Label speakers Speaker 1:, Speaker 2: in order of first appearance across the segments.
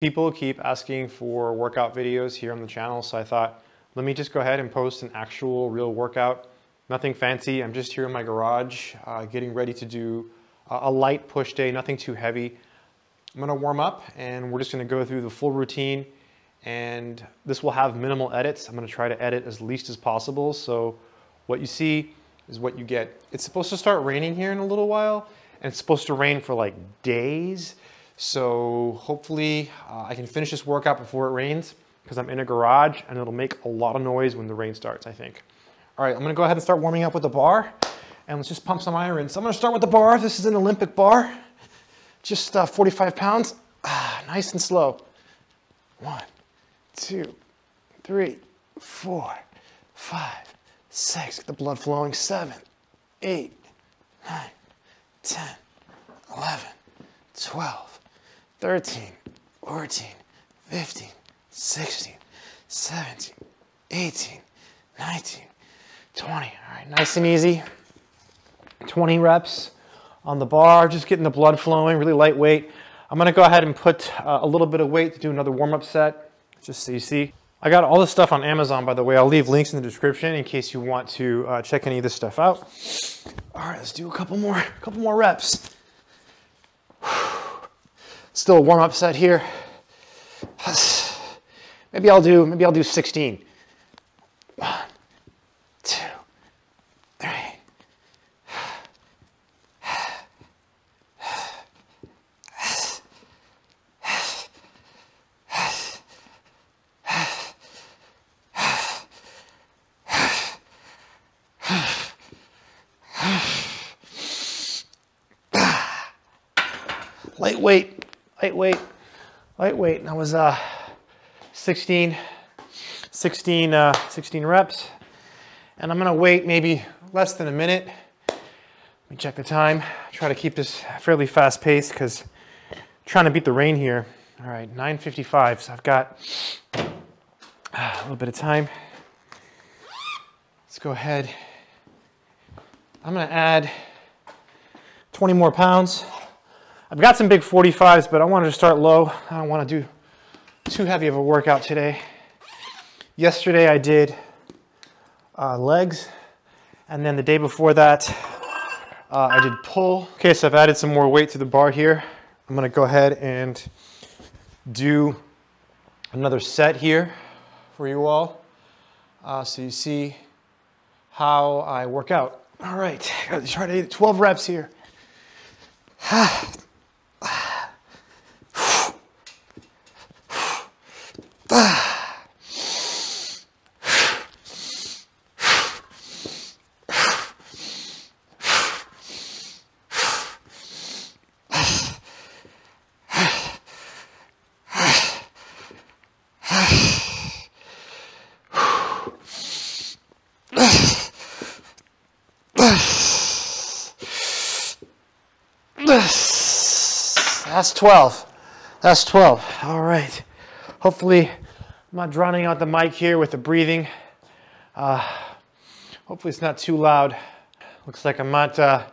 Speaker 1: People keep asking for workout videos here on the channel, so I thought, let me just go ahead and post an actual real workout. Nothing fancy, I'm just here in my garage, uh, getting ready to do a, light push day, nothing too heavy. I'm gonna warm up and we're just gonna go through the full routine and this will have minimal edits. I'm gonna try to edit as least as possible, so what you see is what you get. It's supposed to start raining here in a little while, and it's supposed to rain for like days. So hopefully uh, I can finish this workout before it rains because I'm in a garage and it'll make a lot of noise when the rain starts, I think. All right, I'm gonna go ahead and start warming up with the bar and let's just pump some iron. So I'm gonna start with the bar. This is an Olympic bar, just uh, 45 pounds, ah, nice and slow. One, two, three, four, five, six, get the blood flowing, seven, eight, nine, 10, 11, 12, 13, 14, 15, 16, 17, 18, 19, 20. All right, nice and easy. 20 reps on the bar, just getting the blood flowing, really lightweight. I'm gonna go ahead and put uh, a little bit of weight to do another warm-up set, just so you see. I got all this stuff on Amazon, by the way. I'll leave links in the description in case you want to uh, check any of this stuff out. All right, let's do a couple more, a couple more reps. Still a warm-up set here. Maybe I'll do, maybe I'll do 16. One, two, three. Lightweight, lightweight, lightweight. And that was uh, 16, 16, uh, 16 reps. And I'm gonna wait maybe less than a minute. Let me check the time. Try to keep this fairly fast pace because trying to beat the rain here. All right, 9.55, so I've got uh, a little bit of time. Let's go ahead. I'm gonna add 20 more pounds. I've got some big 45s, but I wanted to start low. I don't want to do too heavy of a workout today. Yesterday I did uh, legs, and then the day before that uh, I did pull. Okay, so I've added some more weight to the bar here. I'm gonna go ahead and do another set here for you all. Uh, so you see how I work out. All right, gotta try to 12 reps here. That's 12. That's 12. All right. Hopefully, I'm not drowning out the mic here with the breathing. Uh, hopefully, it's not too loud. Looks like I'm not uh,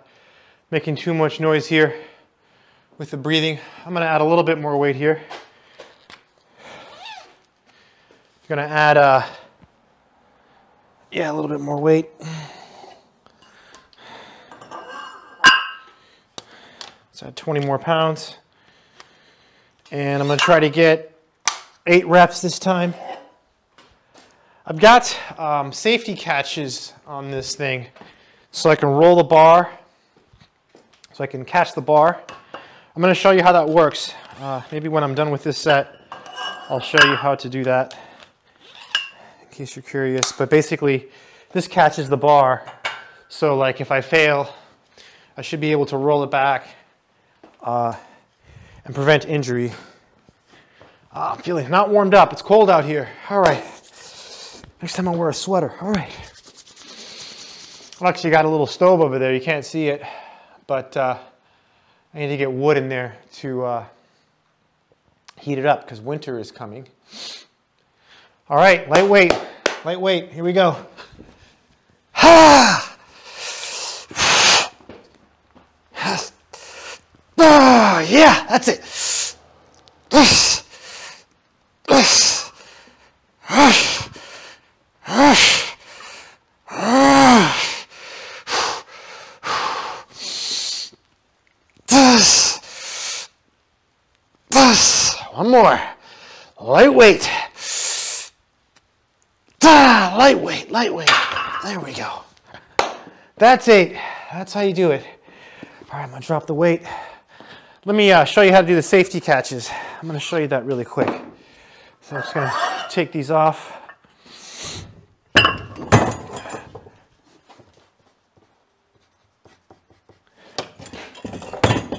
Speaker 1: making too much noise here with the breathing. I'm to add a little bit more weight here. I'm to add, uh, yeah, a little bit more weight. Let's add 20 more pounds. And I'm gonna try to get eight reps this time. I've got um, safety catches on this thing so I can roll the bar, so I can catch the bar. I'm gonna show you how that works. Uh, maybe when I'm done with this set, I'll show you how to do that in case you're curious. But basically, this catches the bar. So like if I fail, I should be able to roll it back uh, and prevent injury. Uh, I'm feeling not warmed up. It's cold out here. All right. Next time I'll wear a sweater. All right. I've actually got a little stove over there. You can't see it, but uh, I need to get wood in there to uh, heat it up because winter is coming. All right, lightweight, lightweight. Here we go. Ah! Ah, yeah, that's it.
Speaker 2: Lightweight. Ah, lightweight, lightweight. There we go. That's eight. That's how you do it. All right, I'm gonna drop the weight. Let me uh, show you how to do the safety catches. I'm gonna show you that really quick. So I'm just gonna take these off.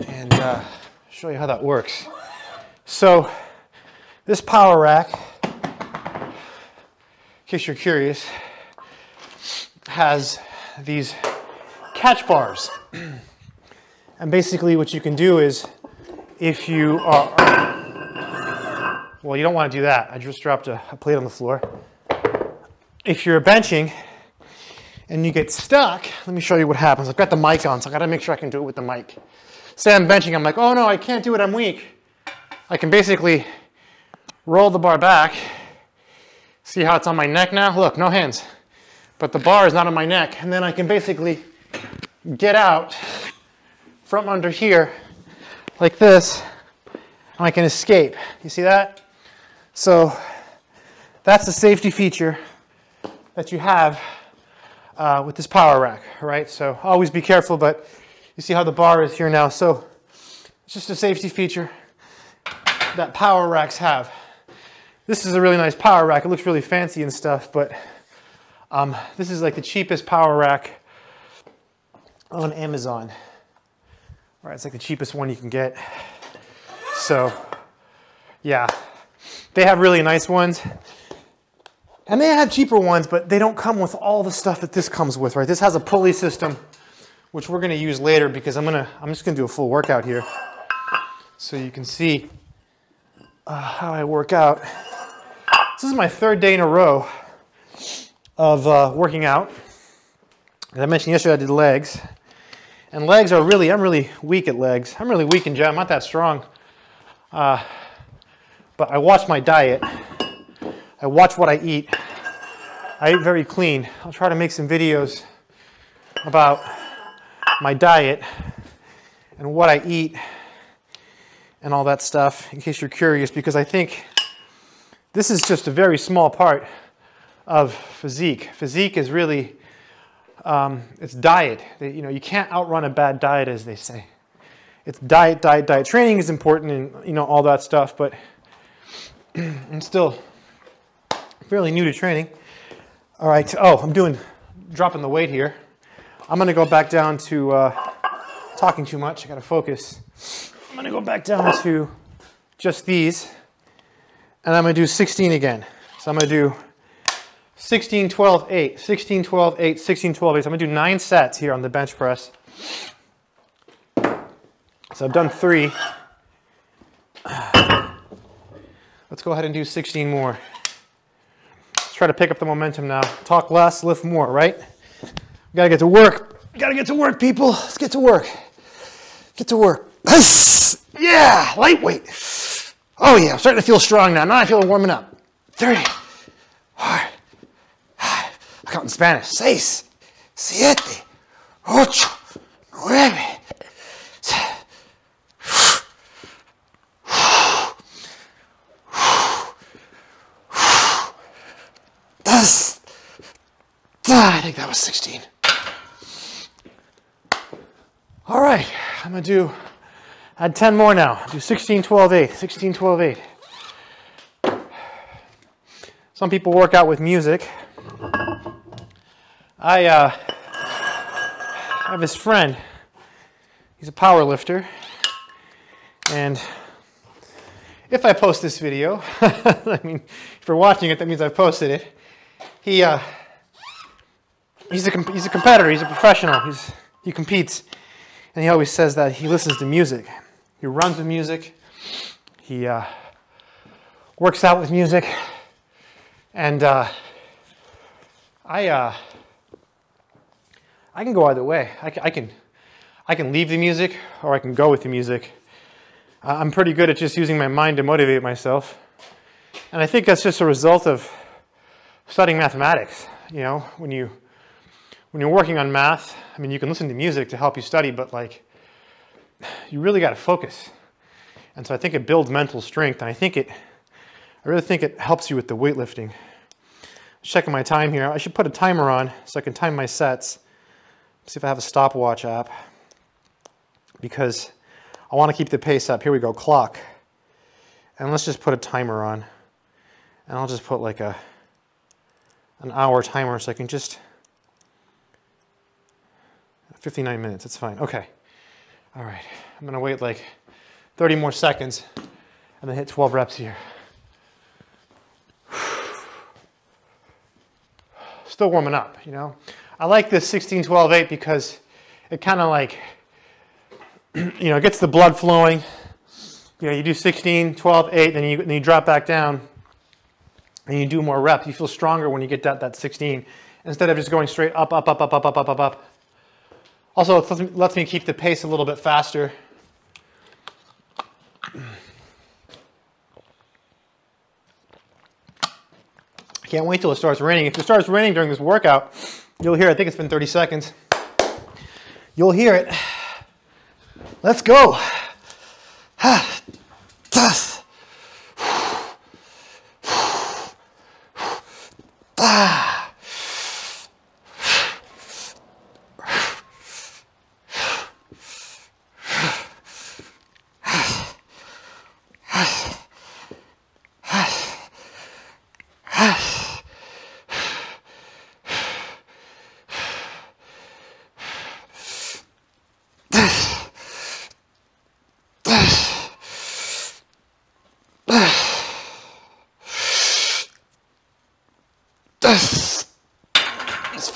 Speaker 2: And uh, show you how that works. So this power rack, in case you're curious, has these catch bars. And basically what you can do is if you are, well, you don't want to do that. I just dropped a, a plate on the floor. If you're benching and you get stuck, let me show you what happens. I've got the mic on, so I got to make sure I can do it with the mic. Say I'm benching, I'm like, oh no, I can't do it, I'm weak. I can basically roll the bar back. See how it's on my neck now? Look, no hands. But the bar is not on my neck. And then I can basically get out from under here like this, and I can escape. You see that? So that's the safety feature that you have uh, with this power rack, right? So always be careful, but you see how the bar is here now. So it's just a safety feature that power racks have. This is a really nice power rack. It looks really fancy and stuff, but um, this is like the cheapest power rack on Amazon. Right, it's like the cheapest one you can get. So, yeah, they have really nice ones. And they have cheaper ones, but they don't come with all the stuff that this comes with, right? This has a pulley system, which we're gonna use later because I'm gonna, I'm just gonna do a full workout here. So you can see uh, how I work out. This is my third day in a row of uh, working out. As I mentioned yesterday, I did legs. And legs are really, I'm really weak at legs. I'm really weak in general, I'm not that strong. Uh, but I watch my diet. I watch what I eat. I eat very clean. I'll try to make some videos about my diet and what I eat and all that stuff in case you're curious because I think this is just a very small part of physique. Physique is really um, it's diet. You know, you can't outrun a bad diet, as they say. It's diet, diet, diet. Training is important, and you know all that stuff. But I'm still fairly new to training. All right. Oh, I'm doing dropping the weight here. I'm gonna go back down to uh, talking too much. I gotta focus. I'm gonna go back down to just these, and I'm gonna do 16 again. So I'm gonna do 16, 12, 8, 16, 12, 8, 16, 12, 8. So I'm gonna do nine sets here on the bench press. So I've done three. Let's go ahead and do 16 more. Let's try to pick up the momentum now. Talk less, lift more, right? We gotta get to work. We gotta get to work, people. Let's get to work. Get to work. Yeah, lightweight. Oh yeah, I'm starting to feel strong now. Now I feel warming up. Three, four, I count in Spanish. Seis, siete, ocho, nueve. Das. I think that was 16. All right, I'm gonna do, add 10 more now. Do 16, 12, 8, 16, 12, 8. Some people work out with music. I, uh, I have this friend. He's a power lifter. And if I post this video, I mean, if you're watching it, that means I've posted it. He, uh, he's, a, he's a competitor. He's a professional. He's, he competes. And he always says that he listens to music. He runs with music. He uh, works out with music. And uh, I, uh, I can go either way. I can, I can, I can leave the music or I can go with the music. I'm pretty good at just using my mind to motivate myself. And I think that's just a result of studying mathematics. You know, when you when you're working on math, I mean, you can listen to music to help you study, but like, you really got to focus. And so I think it builds mental strength. And I think it, I really think it helps you with the weightlifting. Checking my time here. I should put a timer on so I can time my sets. See if I have a stopwatch app. Because I want to keep the pace up. Here we go, clock. And let's just put a timer on. And I'll just put like a an hour timer so I can just 59 minutes, it's fine. Okay. All right. I'm gonna wait like 30 more seconds and then hit 12 reps here. Still warming up, you know. I like this 16 12 8 because it kind of like you know, gets the blood flowing. You know, you do 16, 12, 8, then you, then you drop back down and you do more reps. You feel stronger when you get that, that 16 instead of just going straight up, up, up, up, up, up, up, up, up. Also, it lets me, keep the pace a little bit faster. I can't wait till it starts raining. If it starts raining during this workout, you'll hear, I think it's been 30 seconds. You'll hear it. Let's go. It's ah.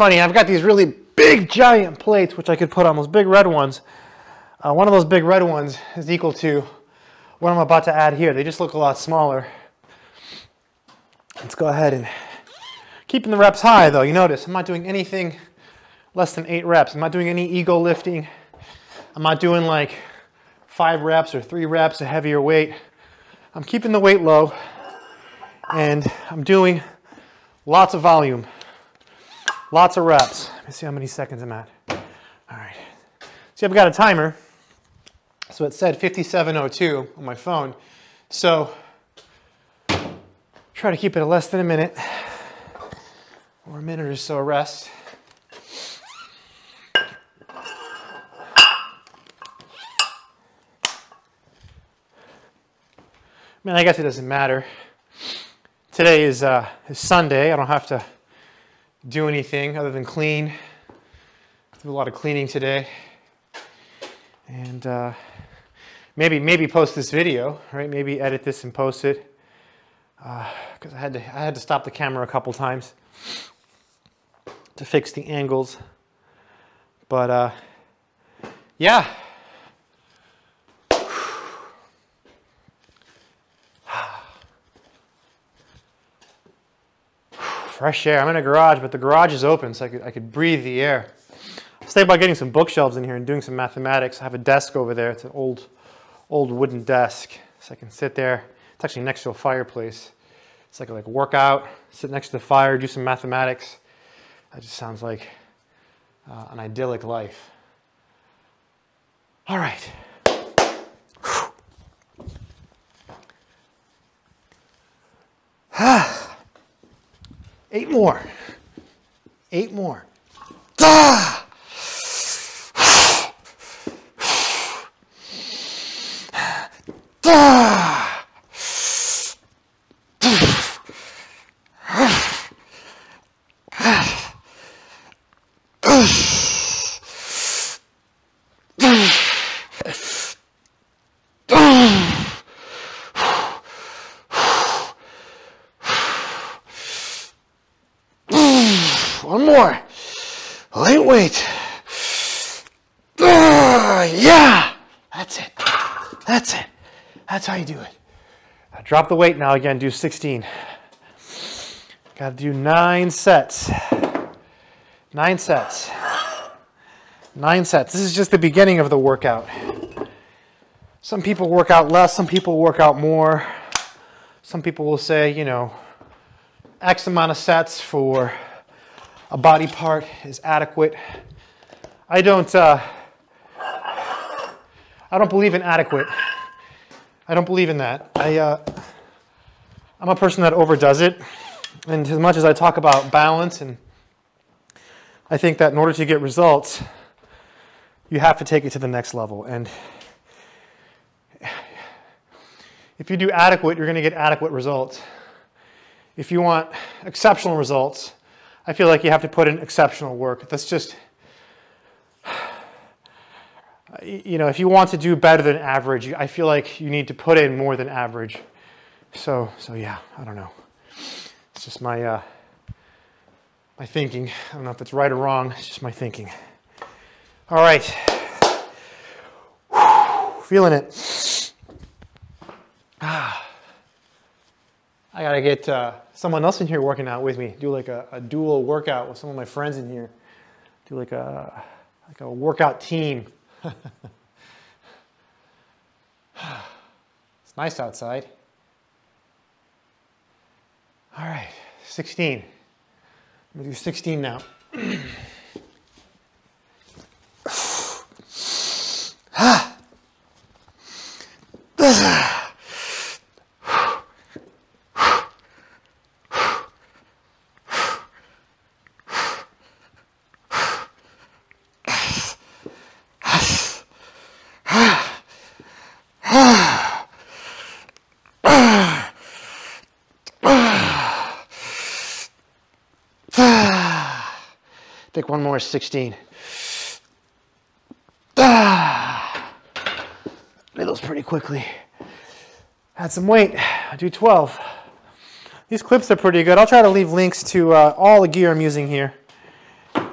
Speaker 2: Funny, I've got these really big giant plates which I could put on those big red ones. Uh, one of those big red ones is equal to what I'm about to add here. They just look a lot smaller. Let's go ahead and keeping the reps high though. You notice I'm not doing anything less than eight reps. I'm not doing any ego lifting. I'm not doing like five reps or three reps, a heavier weight. I'm keeping the weight low and I'm doing Lots of volume. Lots of reps. Let me see how many seconds I'm at. All right. See, I've got a timer. So it said 5702 on my phone. So try to keep it less than a minute or a minute or so rest. I mean, I guess it doesn't matter. Today is, uh, is Sunday. I don't have to do anything other than clean. Do a lot of cleaning today. And uh, maybe maybe post this video, right? Maybe edit this and post it. Because uh, I had to I had to stop the camera a couple times to fix the angles. But uh, yeah. Fresh air. I'm in a garage, but the garage is open, so I could, I could breathe the air. I was thinking about getting some bookshelves in here and doing some mathematics. I have a desk over there. It's an old, old wooden desk, so I can sit there. It's actually next to a fireplace. So I can like work out, sit next to the fire, do some mathematics. That just sounds like uh, an idyllic life. All right. Ah. Eight more. Eight more. Ah! Ah! One more. Lightweight. Uh, yeah. That's it. That's it. That's how you do it. Now drop the weight now again. Do 16. Got to do nine sets. Nine sets. Nine sets. This is just the beginning of the workout. Some people work out less, some people work out more. Some people will say, you know, X amount of sets for a body part is adequate. I don't, uh, I don't believe in adequate. I don't believe in that. I, uh, I'm a person that overdoes it. And as much as I talk about balance, and I think that in order to get results, you have to take it to the next level. And if you do adequate, you're going to get adequate results. If you want exceptional results, I feel like you have to put in exceptional work. That's just, you know, if you want to do better than average, I feel like you need to put in more than average. So, so yeah, I don't know. It's just my, uh, my thinking. I don't know if it's right or wrong. It's just my thinking. All right. Feeling it. Ah. I gotta get uh, someone else in here working out with me. Do like a, a, dual workout with some of my friends in here. Do like a like a workout team. it's nice outside. All right, 16. I'm gonna do 16 now. Ah. Take one more, 16. Ah, did those pretty quickly. Add some weight, I do 12. These clips are pretty good. I'll try to leave links to uh, all the gear I'm using here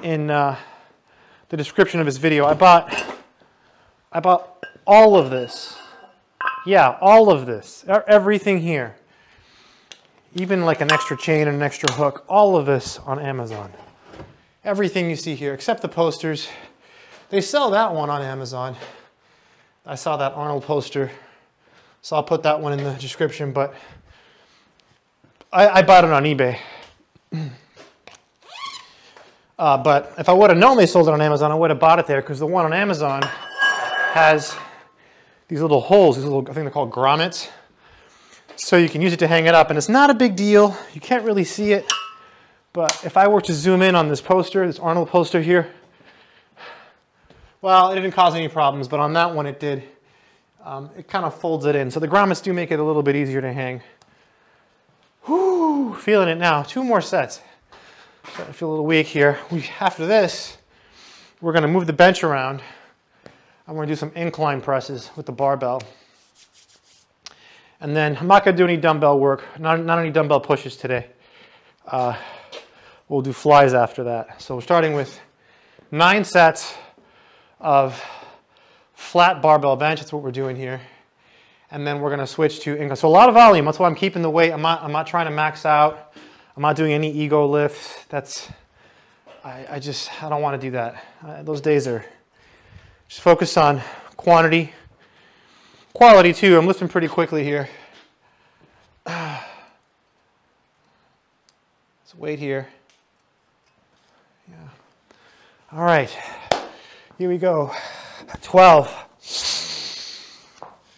Speaker 2: in uh, the description of this video. I bought, I bought all of this. Yeah, all of this, everything here. Even like an extra chain and an extra hook, all of this on Amazon everything you see here except the posters. They sell that one on Amazon. I saw that Arnold poster, so I'll put that one in the description, but I, I bought it on eBay. Uh, but if I would have known they sold it on Amazon, I would have bought it there because the one on Amazon has these little holes, these little, I think they're called grommets. So you can use it to hang it up and it's not a big deal. You can't really see it. But if I were to zoom in on this poster, this Arnold poster here, well, it didn't cause any problems, but on that one it did. Um, it kind of folds it in. So the grommets do make it a little bit easier to hang. Whoo, feeling it now. Two more sets. I feel a little weak here. We, after this, we're gonna move the bench around. I'm gonna do some incline presses with the barbell. And then I'm not gonna do any dumbbell work, not, not any dumbbell pushes today. Uh, We'll do flies after that. So we're starting with nine sets of flat barbell bench. That's what we're doing here. And then we're going to switch to incline. So a lot of volume. That's why I'm keeping the weight. I'm not, I'm not trying to max out. I'm not doing any ego lifts. That's, I, I just, I don't want to do that. Uh, those days are just focus on quantity. Quality too. I'm lifting pretty quickly here. Let's wait here. All right, here we go. 12.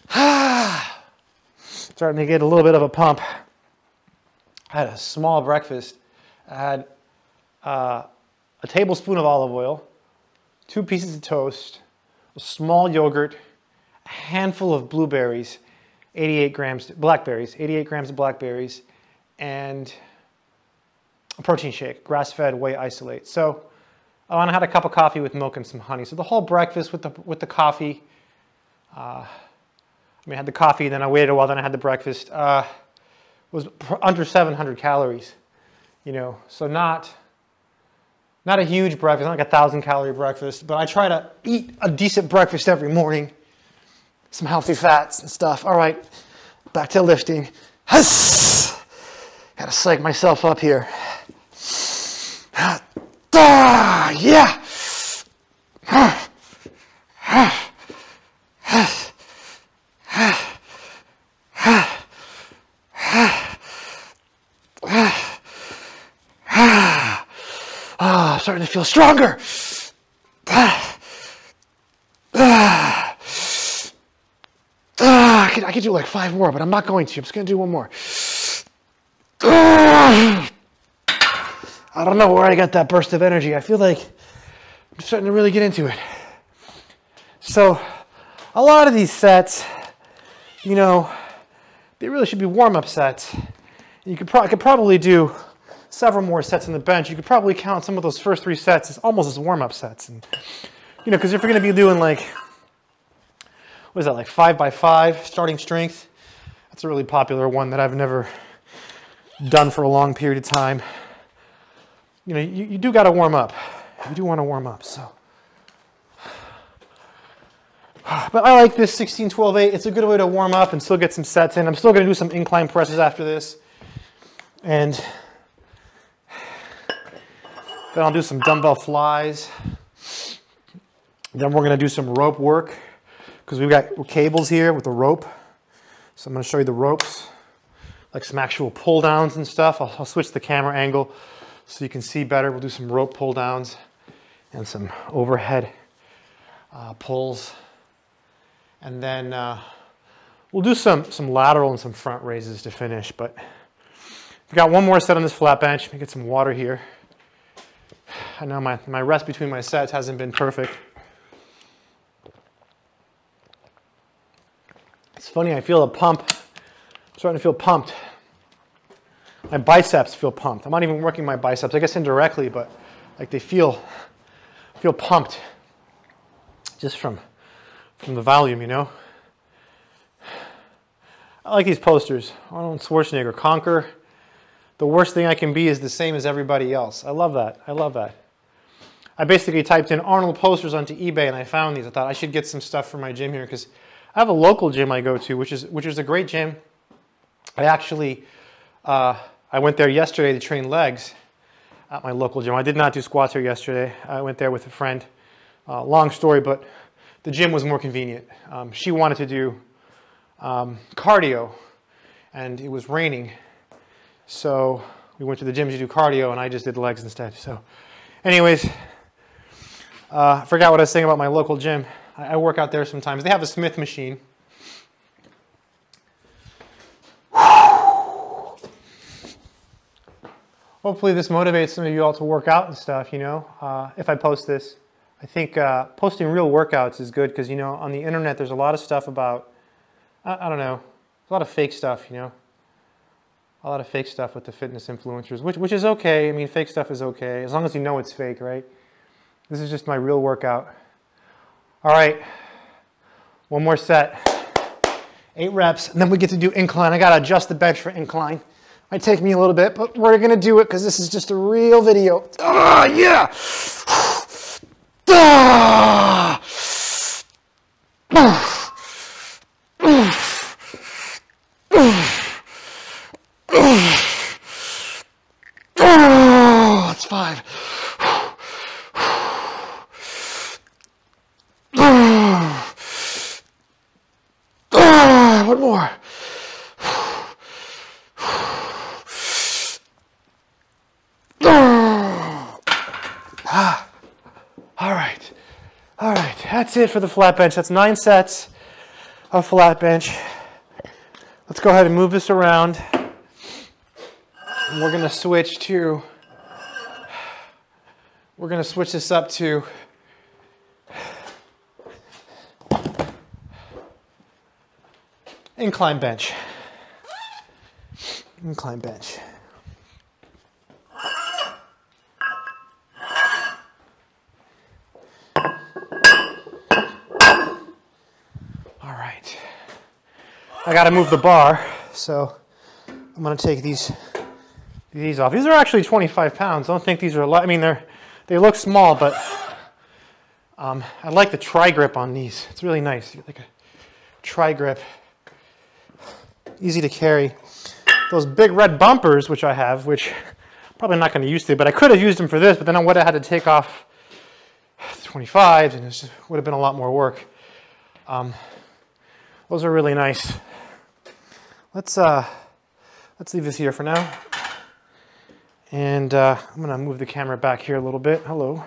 Speaker 2: Starting to get a little bit of a pump. I had a small breakfast. I had uh, a tablespoon of olive oil, two pieces of toast, a small yogurt, a handful of blueberries, 88 grams, blackberries, 88 grams of blackberries, and a protein shake, grass-fed whey isolate. So Oh, and I had a cup of coffee with milk and some honey. So the whole breakfast with the, with the coffee, uh, I mean, I had the coffee, then I waited a while, then I had the breakfast, uh, was under 700 calories, you know, so not, not a huge breakfast, not like a thousand calorie breakfast, but I try to eat a decent breakfast every morning, some healthy fats and stuff. All right, back to lifting. Gotta psych myself up here. Ah, yeah. Ah, starting to feel stronger. Ah, could, I could do like five more, but I'm not going to. I'm just going to do one more. I don't know where I got that burst of energy. I feel like I'm starting to really get into it. So, a lot of these sets, you know, they really should be warm-up sets. You could, pro- could probably do several more sets on the bench. You could probably count some of those first three sets as almost as warm-up sets. And, you know, because if you're going to be doing like, what is that, like five by five starting strength? That's a really popular one that I've never done for a long period of time. You know, you, you do got to warm up. You do want to warm up, so. But I like this 16, 12, 8. It's a good way to warm up and still get some sets in. I'm still going to do some incline presses after this. And then I'll do some dumbbell flies. Then we're going to do some rope work because we've got cables here with the rope. So I'm going to show you the ropes, like some actual pull downs and stuff. I'll, I'll switch the camera angle so you can see better. We'll do some rope pull downs and some overhead uh, pulls. And then uh, we'll do some, some lateral and some front raises to finish. But We've got one more set on this flat bench. Let me get some water here. I know my, my rest between my sets hasn't been perfect. It's funny, I feel a pump. I'm starting to feel pumped. My biceps feel pumped. I'm not even working my biceps, I guess indirectly, but like they feel feel pumped just from from the volume, you know. I like these posters. Arnold Schwarzenegger, Conquer the worst thing I can be is the same as everybody else. I love that. I love that. I basically typed in Arnold posters onto eBay and I found these. I thought I should get some stuff for my gym here because I have a local gym I go to, which is which is a great gym. I actually uh, I went there yesterday to train legs at my local gym. I did not do squats here yesterday. I went there with a friend. Uh, long story, but the gym was more convenient. Um, she wanted to do um, cardio, and it was raining, so we went to the gym to do cardio, and I just did legs instead. So, anyways, uh, I forgot what I was saying about my local gym. I, I work out there sometimes. They have a Smith machine. Hopefully, this motivates some of you all to work out and stuff. You know, uh, if I post this, I think uh, posting real workouts is good because you know on the internet there's a lot of stuff about I, I don't know, a lot of fake stuff. You know a lot of fake stuff with the fitness influencers, which, which is okay. I mean, fake stuff is okay, as long as you know it's fake, right? This is just my real workout. All right, one more set. Eight reps, and then we get to do incline. I gotta adjust the bench for incline. Might take me a little bit, but we're gonna do it because this is just a real video. Ah, yeah! Ah! five. One more. Ah. All right. All right. That's it for the flat bench. That's nine sets of flat bench. Let's go ahead and move this around. And we're to switch to we're going to switch this up to incline bench. Incline bench. All right. I got to move the bar, so I'm going to take these these off. These are actually 25 pounds. I don't think these are a lot. I mean, they're they look small, but um, I like the tri-grip on these. It's really nice. Like a tri-grip, easy to carry. Those big red bumpers, which I have, which I'm probably not going to use today, but I could have used them for this, but then I would have had to take off 25s, and it would have been a lot more work. Um, those are really nice. Let's uh, let's leave this here for now. And uh, I'm gonna move the camera back here a little bit. Hello.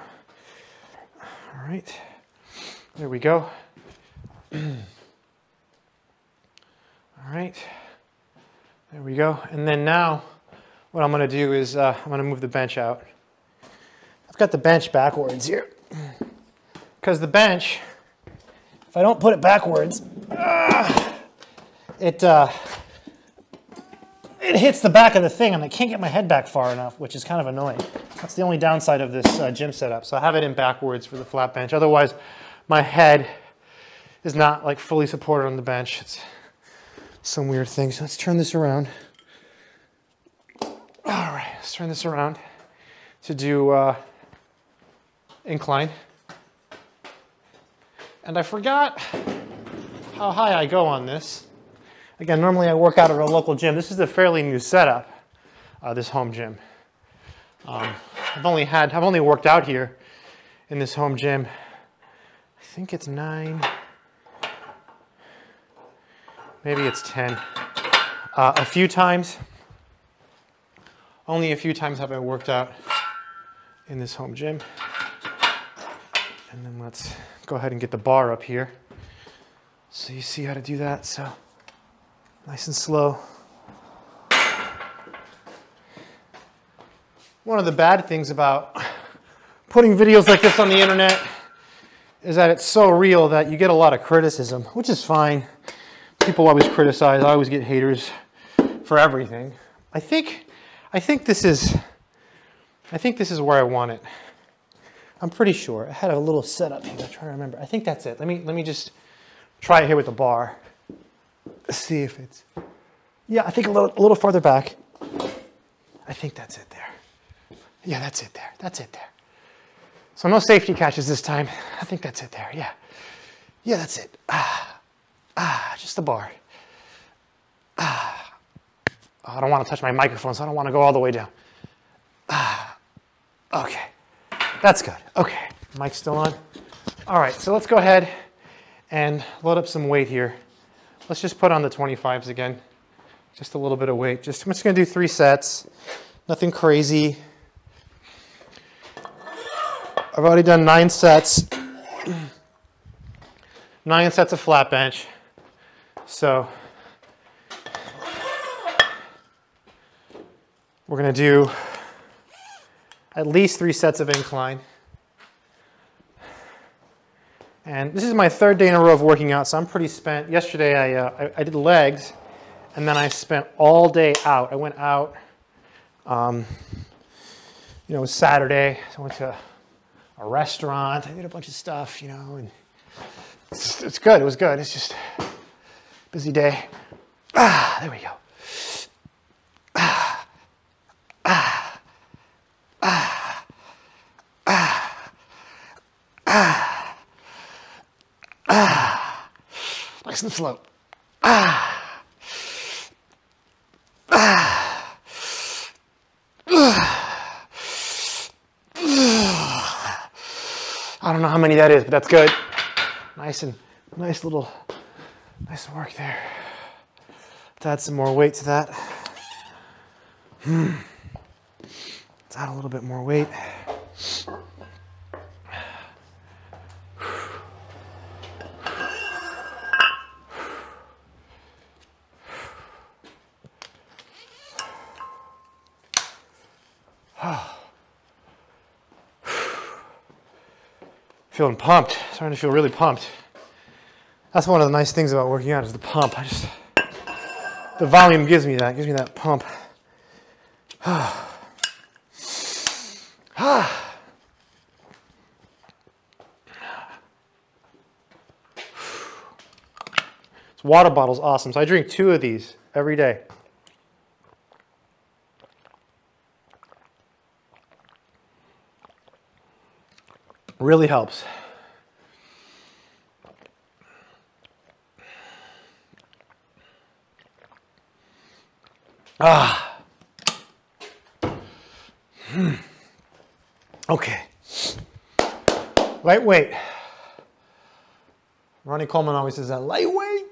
Speaker 2: All right, there we go. All right, there we go. And then now what I'm gonna do is uh, I'm gonna move the bench out. I've got the bench backwards here. Because the bench, if I don't put it backwards, uh, it, uh, it hits the back of the thing and I can't get my head back far enough, which is kind of annoying. That's the only downside of this uh, gym setup. So I have it in backwards for the flat bench. Otherwise, my head is not like fully supported on the bench. It's some weird thing. So let's turn this around. All right, let's turn this around to do uh, incline. And I forgot how high I go on this. Again, normally I work out at a local gym. This is a fairly new setup, uh, this home gym. Um, I've only had, I've only worked out here in this home gym. I think it's nine, maybe it's 10. Uh, a few times, only a few times have I worked out in this home gym. And then let's go ahead and get the bar up here. So you see how to do that. So nice and slow. One of the bad things about putting videos like this on the internet is that it's so real that you get a lot of criticism, which is fine. People always criticize. I always get haters for everything. I think, I think this is, I think this is where I want it. I'm pretty sure. I had a little setup here. I'm trying to remember. I think that's it. Let me, let me just try it here with the bar. See if it's, yeah, I think a little, a little farther back. I think that's it there. Yeah, that's it there. That's it there. So no safety catches this time. I think that's it there. Yeah. Yeah, that's it. Ah, ah, just the bar. Ah. I don't want to touch my microphone, so I don't want to go all the way down. Ah. Okay. That's good. Okay. Mic's still on. All right, so let's go ahead and load up some weight here. Let's just put on the 25s again. Just a little bit of weight. Just, I'm just gonna do three sets. Nothing crazy. I've already done nine sets. Nine sets of flat bench. So we're gonna do at least three sets of incline. And this is my third day in a row of working out, so I'm pretty spent. Yesterday I, uh, I, I, did legs, and then I spent all day out. I went out, um, you know, it was Saturday, so I went to a restaurant. I did a bunch of stuff, you know, and it's, it's good. It was good. It's just busy day. Ah, there we go. Ah, ah, ah, ah, ah, ah. Nice and slow. Ah. I don't know how many that is, but that's good. Nice and nice little, nice work there. Let's add some more weight to that. Hmm. Let's add a little bit more weight. Feeling pumped, starting to feel really pumped. That's one of the nice things about working out is the pump. I just, the volume gives me that, gives me that pump. this water bottle's awesome. So I drink two of these every day. Really helps. Ah. Hmm. Okay. Lightweight. Ronnie Coleman always says that lightweight,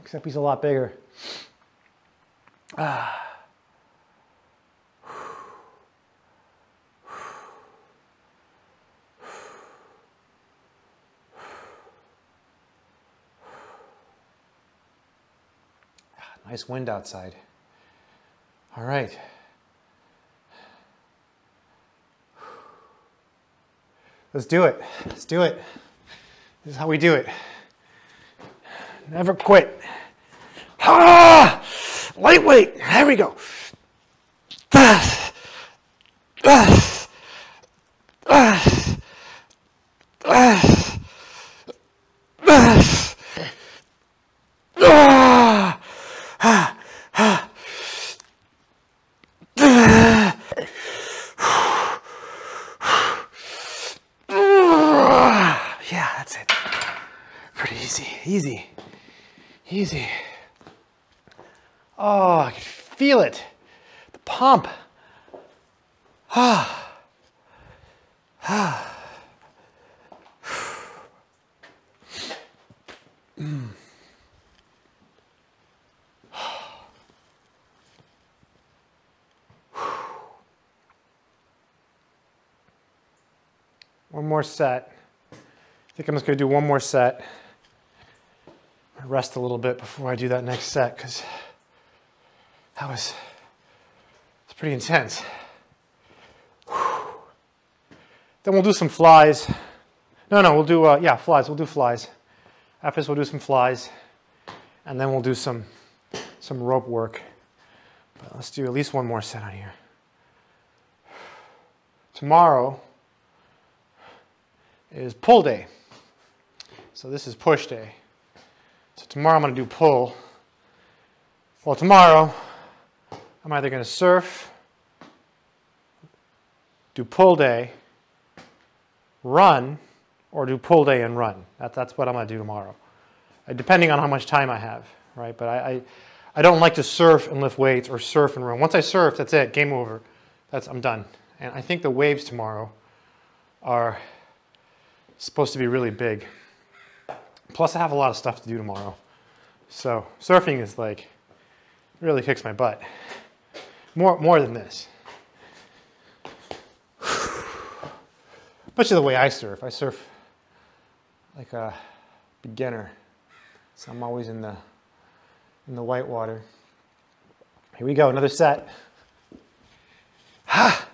Speaker 2: except he's a lot bigger. Ah.
Speaker 1: Nice wind outside. All right. Let's do it. Let's do it. This is how we do it. Never quit. Ah! Lightweight. There we go. Ah! Ah! Ah! Ah! Ah! Ah! Ah! Yeah, that's it. Pretty easy, easy, easy. Oh, I can feel it. The pump. Ah. Ah. One more set. I think I'm just going to do one more set. Rest a little bit before I do that next set because that was it's pretty intense. Then we'll do some flies. No, no, we'll do uh, yeah flies. We'll do flies. After this, we'll do some flies, and then we'll do some some rope work. But let's do at least one more set on here. Tomorrow is pull day. So this is push day. So tomorrow I'm going to do pull. Well, tomorrow I'm either going to surf, do pull day, run, or do pull day and run. That, that's what I'm to do tomorrow, uh, depending on how much time I have, right? But I, I, I don't like to surf and lift weights or surf and run. Once I surf, that's it, game over. That's, I'm done. And I think the waves tomorrow are supposed to be really big. Plus, I have a lot of stuff to do tomorrow. So surfing is like, really kicks my butt. More, more than this. Much Especially the way I surf. I surf like a beginner. So I'm always in the, in the white water. Here we go, another set. Ah,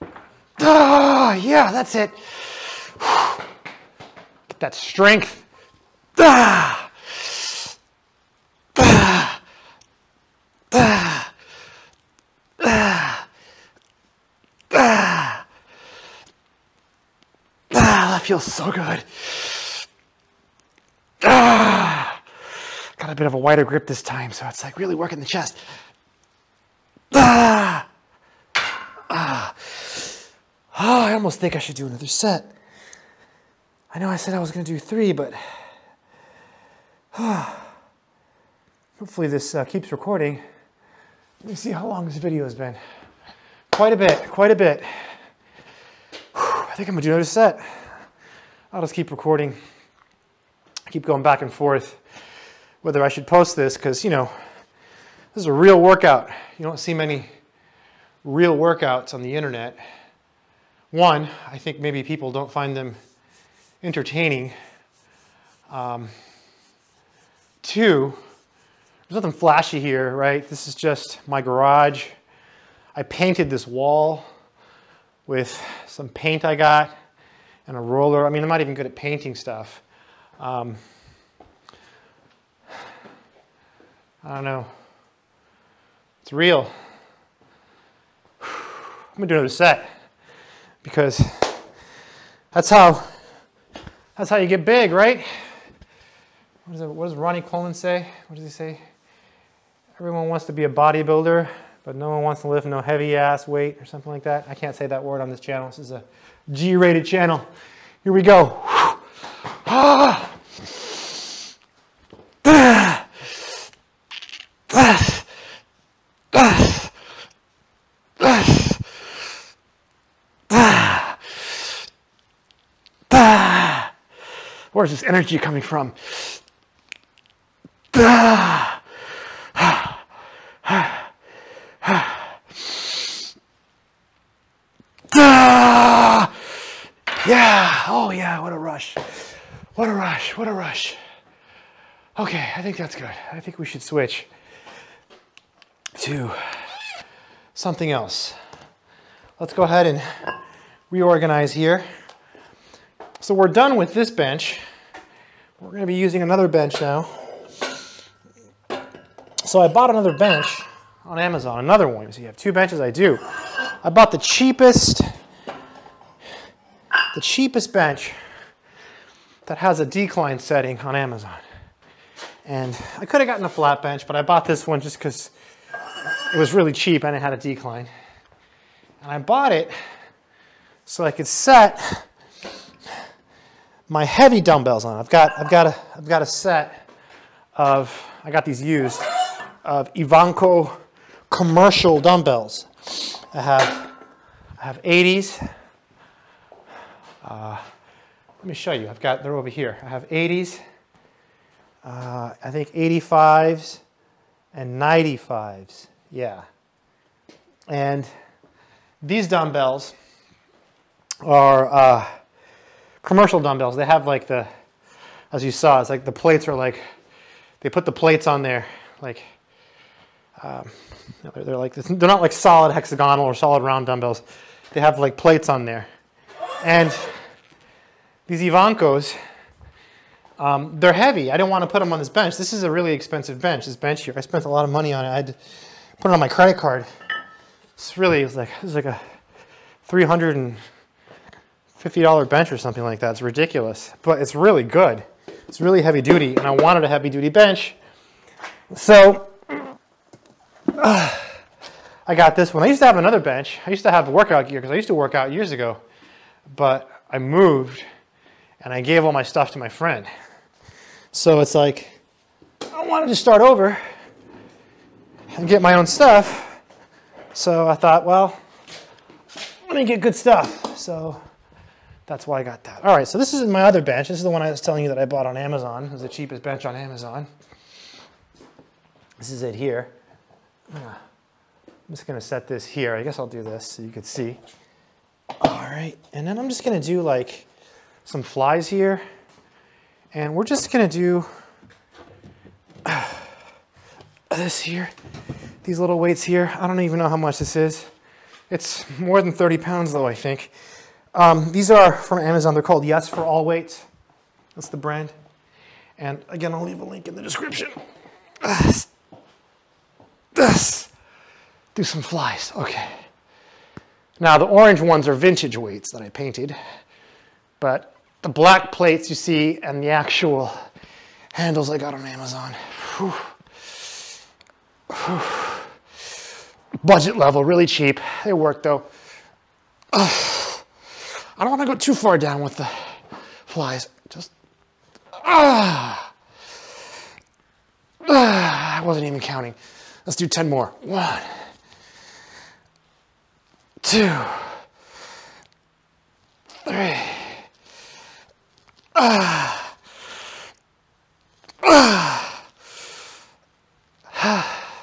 Speaker 1: ah yeah, that's it. Get that strength. Ah! Ah! Ah! Ah! Ah! that feels so good. Ah! Got a bit of a wider grip this time, so it's like really working the chest. Ah! Ah! Oh, I almost think I should do another set. I know I said I was going to do three, but hopefully this uh, keeps recording. Let me see how long this video has been. Quite a bit, quite a bit. I think I'm to do another set. I'll just keep recording, keep going back and forth, whether I should post this, because, you know, this is a real workout. You don't see many real workouts on the internet. One, I think maybe people don't find them entertaining. Um, two, there's nothing flashy here, right? This is just my garage. I painted this wall with some paint I got and a roller. I mean, I'm not even good at painting stuff. Um, I don't know. It's real. I'm gonna do another set because that's how that's how you get big, right? What, it, what does Ronnie Coleman say? What does he say? Everyone wants to be a bodybuilder, but no one wants to lift no heavy ass weight or something like that. I can't say that word on this channel. This is a G-rated channel. Here we go. Ah. Where's this energy coming from? yeah, oh yeah, what a rush. What a rush, what a rush. Okay, I think that's good. I think we should switch.
Speaker 2: to something else. Let's go ahead and reorganize here. So we're done with this bench. We're to be using another bench now. So I bought another bench on Amazon, another one. So you have two benches, I do. I bought the cheapest, the cheapest bench that has a decline setting on Amazon. And I could have gotten a flat bench, but I bought this one just because it was really cheap and it had a decline. And I bought it so I could set my heavy dumbbells on. I've got, I've got, a, I've got a set of, I got these used, of Ivanko commercial dumbbells. I have, I have 80s. Uh, let me show you. I've got, they're over here. I have 80s, uh, I think 85s and 95s. Yeah. And these dumbbells are uh, commercial dumbbells. They have like the, as you saw, it's like the plates are like, they put the plates on there, like, they're, they're, like, they're not like solid hexagonal or solid round dumbbells. They have like plates on there. And these Ivankos, um, they're heavy. I didn't want to put them on this bench. This is a really expensive bench, this bench here. I spent a lot of money on it. I had to put it on my credit card. It's really, it's like, it's like a $350 bench or something like that. It's ridiculous, but it's really good. It's really heavy duty, and I wanted a heavy duty bench. So, I got this one. I used to have another bench. I used to have workout gear because I used to work out years ago, but I moved and I gave all my stuff to my friend. So it's like, I wanted to start over and get my own stuff. So I thought, well, let me get good stuff. So that's why I got that. All right, so this is my other bench. This is the one I was telling you that I bought on Amazon. It was the cheapest bench on Amazon. This is it here. I'm just gonna set this here. I guess I'll do this so you can see. All right, and then I'm just gonna do like some flies here. And we're just gonna do this here, these little weights here. I don't even know how much this is. It's more than 30 pounds though, I think. Um, these are from Amazon. They're called Yes for All Weights. That's the brand. And again, I'll leave a link in the description. This. Do some flies. Okay. Now the orange ones are vintage weights that I painted, but the black plates you see and the actual handles I got on Amazon. Whew. Whew. Budget level, really cheap. They work though. Ugh. I don't want to go too far down with the flies. Just ah. ah. I wasn't even counting. Let's do 10 more. One, two, three. Ah. Ah. Ah.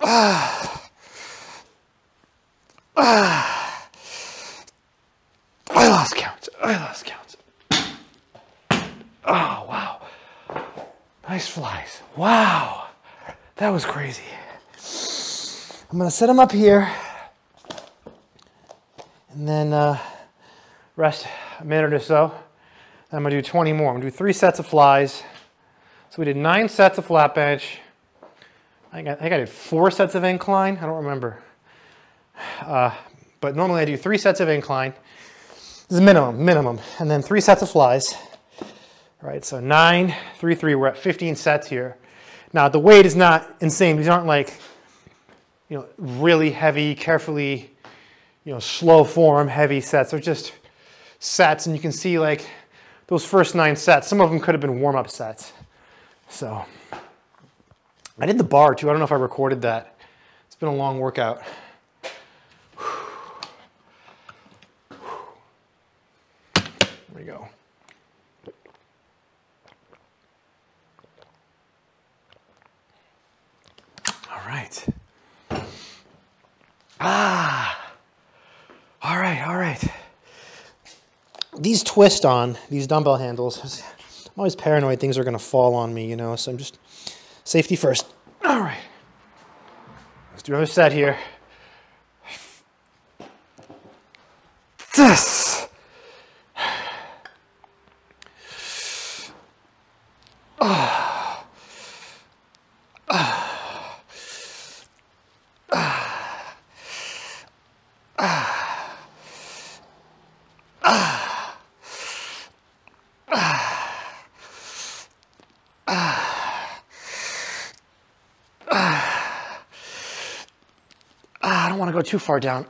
Speaker 2: Ah. Ah. I lost count. I lost count. Oh, wow. Nice flies. Wow. That was crazy. I'm to set them up here and then uh, rest a minute or so. I'm to do 20 more. I'm to do three sets of flies. So we did nine sets of flat bench. I think I, think I did four sets of incline. I don't remember. Uh, but normally I do three sets of incline. This is minimum, minimum. And then three sets of flies. All right, so nine, three, three. We're at 15 sets here. Now the weight is not insane. These aren't like, you know, really heavy, carefully, you know, slow form, heavy sets. They're just sets, and you can see like those first nine sets. Some of them could have been warm-up sets. So I did the bar too. I don't know if I recorded that. It's been a long workout. There we go. All right. Ah. All right, all right. These twist on, these dumbbell handles. I'm always paranoid things are going to fall on me, you know, so I'm just safety first. All right. Let's do another set here. This. Ah, I don't want to go too far down.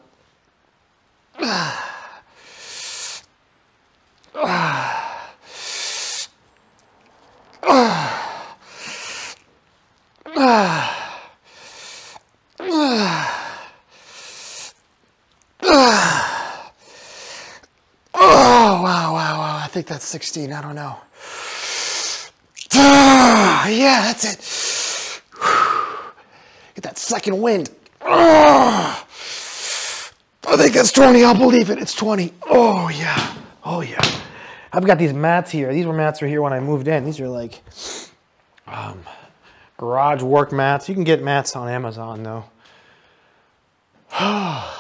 Speaker 2: Oh, wow, wow, wow. I think that's 16. I don't know. Yeah, that's it. Get that second wind. I think that's 20. I'll believe it. It's 20. Oh, yeah. Oh, yeah. I've got these mats here. These were mats right here when I moved in. These are like um, garage work mats. You can get mats on Amazon, though. Oh,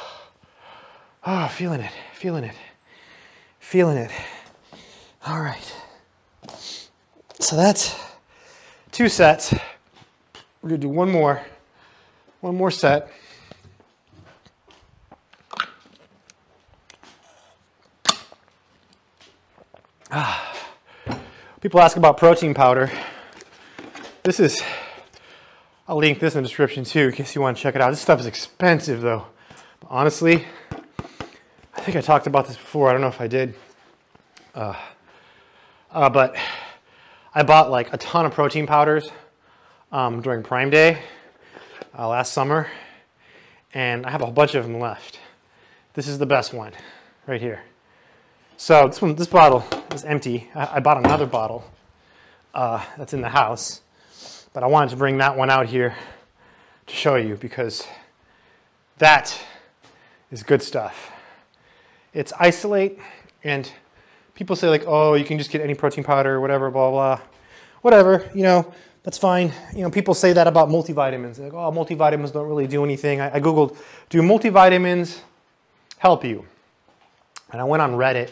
Speaker 2: feeling it. Feeling it. Feeling it. All right. So that's two sets. We're going to do one more. One more set. People ask about protein powder. This is, I'll link this in the description too in case you want to check it out. This stuff is expensive though. But honestly, I think I talked about this before. I don't know if I did. Uh, uh, but I bought like a ton of protein powders um, during Prime Day uh, last summer, and I have a bunch of them left. This is the best one, right here. So this one, this bottle is empty. I, I bought another bottle uh, that's in the house, but I wanted to bring that one out here to show you because that is good stuff. It's isolate, and people say like, oh, you can just get any protein powder or whatever, blah blah, whatever. You know, that's fine. You know, people say that about multivitamins. They're like, oh, multivitamins don't really do anything. I, I Googled, do multivitamins help you? And I went on Reddit,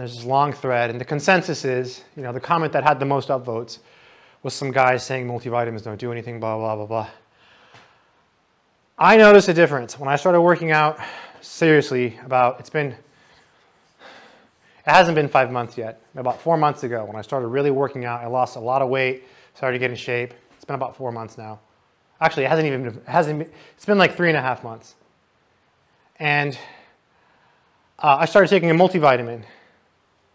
Speaker 2: there's this long thread, and the consensus is, you know, the comment that had the most upvotes was some guy saying multivitamins don't do anything, blah, blah, blah, blah. I noticed a difference when I started working out seriously about, it's been, it hasn't been five months yet. About four months ago, when I started really working out, I lost a lot of weight, started to get in shape. It's been about four months now. Actually, it hasn't even it hasn't been, it's been like three and a half months. And uh, I started taking a multivitamin,